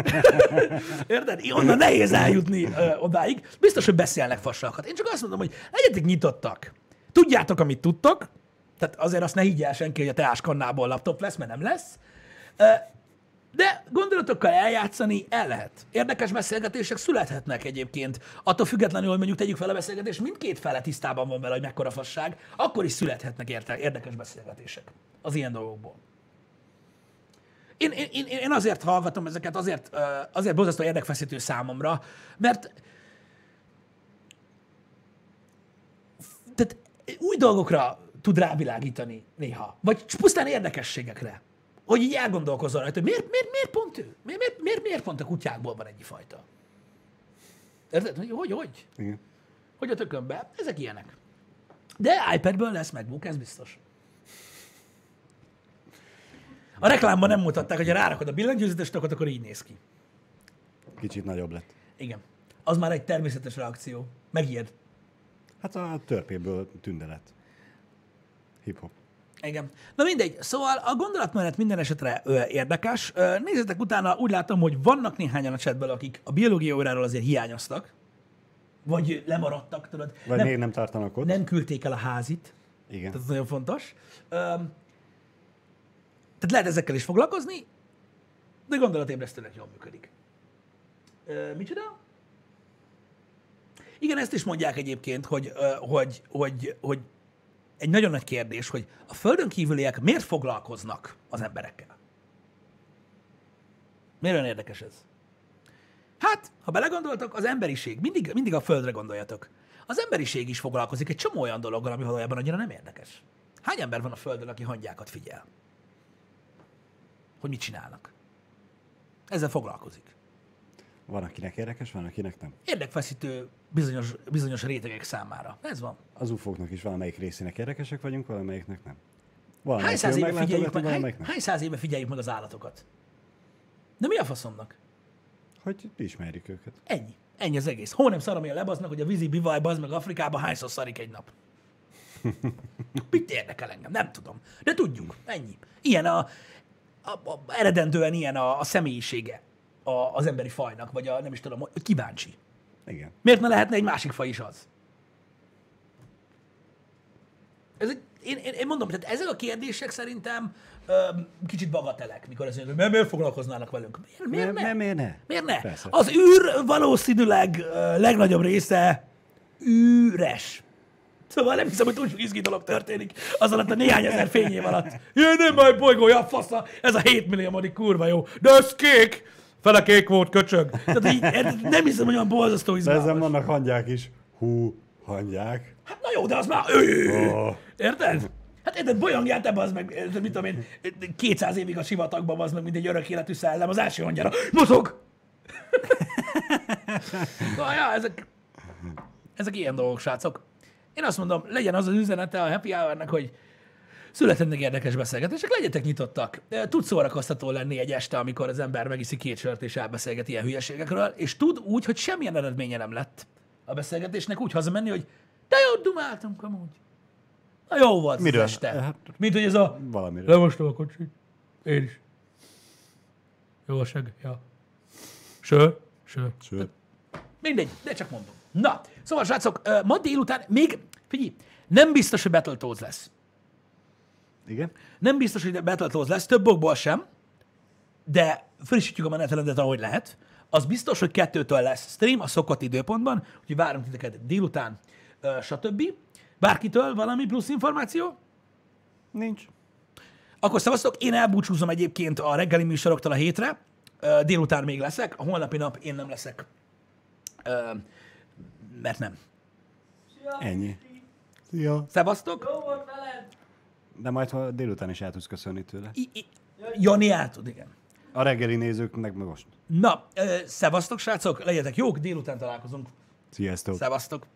[LAUGHS] Érted? Onnan nehéz eljutni ö, odáig. Biztos, hogy beszélnek fassákat. Én csak azt mondom, hogy legyetek nyitottak. Tudjátok, amit tudtok, tehát azért azt ne higgy el senki, hogy a teáskannából laptop lesz, mert nem lesz. Ö, de gondolatokkal eljátszani el lehet. Érdekes beszélgetések születhetnek egyébként. Attól függetlenül, hogy mondjuk tegyük fel a beszélgetést, mindkét fele tisztában van vele, hogy mekkora fasság, akkor is születhetnek érte- érdekes beszélgetések az ilyen dolgokból. Én, én, én, azért hallgatom ezeket, azért, azért borzasztó érdekfeszítő számomra, mert tehát új dolgokra tud rávilágítani néha. Vagy pusztán érdekességekre. Hogy így elgondolkozzon rajta, hogy miért, miért, miért pont ő? Miért, miért, miért, miért pont a kutyákból van ennyi fajta? Érted? Hogy, hogy, hogy? igen. Hogy a tökönbe? Ezek ilyenek. De iPadből lesz MacBook, ez biztos. A reklámban nem mutatták, hogy ha rárakod a billentyűzetes tokot, akkor így néz ki. Kicsit nagyobb lett. Igen. Az már egy természetes reakció. Megijed. Hát a törpéből tünde lett. Hip-hop. Igen. Na mindegy, szóval a gondolatmenet minden esetre ö, érdekes. Ö, nézzetek utána, úgy látom, hogy vannak néhányan a chatből, akik a biológia óráról azért hiányoztak, vagy lemaradtak, tudod. Vagy nem, még nem tartanak ott. nem küldték el a házit, Igen. tehát ez nagyon fontos. Öm, tehát lehet ezekkel is foglalkozni, de gondolatébresztőnek jól működik. Ö, micsoda? Igen, ezt is mondják egyébként, hogy, hogy, hogy, hogy egy nagyon nagy kérdés, hogy a földön kívüliek miért foglalkoznak az emberekkel? Miért olyan érdekes ez? Hát, ha belegondoltok, az emberiség, mindig, mindig a földre gondoljatok. Az emberiség is foglalkozik egy csomó olyan dologgal, ami valójában annyira nem érdekes. Hány ember van a földön, aki hangyákat figyel? Hogy mit csinálnak? Ezzel foglalkozik. Van, akinek érdekes, van, akinek nem. Érdekfeszítő bizonyos, bizonyos rétegek számára. Ez van. Az ufóknak is valamelyik részének érdekesek vagyunk, valamelyiknek nem. Hány Valamelyik száz, jól éve figyeljük meg, hány, nem. hány száz éve figyeljük meg az állatokat? De mi a faszomnak? Hogy ismerjük őket. Ennyi. Ennyi az egész. Hol nem szarom én lebaznak, hogy a vízi bivaj bazd meg Afrikában hányszor szarik egy nap. [LAUGHS] Mit érdekel engem? Nem tudom. De tudjuk. Ennyi. Ilyen a, a, a eredendően ilyen a, a személyisége a, az emberi fajnak, vagy a nem is tudom, hogy kíváncsi. Igen. Miért ne lehetne egy másik faj is az? Ez egy, én, én, én mondom, tehát ezek a kérdések szerintem ö, kicsit bagatelek, mikor mondjuk, hogy miért, foglalkoznának velünk? Miért, miért ne? miért ne? Miért ne? Persze. Az űr valószínűleg ö, legnagyobb része üres. Szóval nem hiszem, hogy túl sok izgi dolog történik az alatt a néhány ezer fényév alatt. Jaj, nem baj, bolygója, fasza, ez a 7 milliómodik kurva jó. De ez kék! Fele kék volt, köcsög. Tehát így, nem hiszem, hogy olyan borzasztó De ezen izgalmas. vannak hangyák is. Hú, hangyák. Hát na jó, de az már... Oh. Érted? Hát érted, bolyongjál te az meg, mit tudom én, 200 évig a sivatagban az meg, mint egy örök életű szellem, az első hangyára. Mozog! [LAUGHS] na, ja, ezek, ezek ilyen dolgok, srácok. Én azt mondom, legyen az az üzenete a Happy Hour-nek, hogy születhetnek érdekes beszélgetések, legyetek nyitottak. Tud szórakoztató lenni egy este, amikor az ember megiszi két sört és elbeszélget ilyen hülyeségekről, és tud úgy, hogy semmilyen eredménye nem lett a beszélgetésnek, úgy hazamenni, hogy de jó, dumáltunk amúgy. Na jó volt Miről? az este. Hát- Mint hogy ez a... Valamiről. Lemostam a kocsit. Én is. Jó a seg. Ja. Sör. Sör. Sőt. Mindegy, de csak mondom. Na, szóval srácok, ma délután még, figyelj, nem biztos, hogy Battletoads lesz. Igen? Nem biztos, hogy Battletoads lesz, több okból sem, de frissítjük a menetrendet, ahogy lehet. Az biztos, hogy kettőtől lesz stream a szokott időpontban, úgyhogy várunk titeket délután, stb. Bárkitől valami plusz információ? Nincs. Akkor szavaztok, én elbúcsúzom egyébként a reggeli műsoroktól a hétre, délután még leszek, a holnapi nap én nem leszek, mert nem. Ennyi. Szia. Szevasztok! Jó volt veled! De majd ha délután is el tudsz köszönni tőle. I- I- Jani át tud, igen. A reggeli nézők meg most. Na, ö, szevasztok, srácok, legyetek jók, délután találkozunk. Sziasztok. Szevasztok!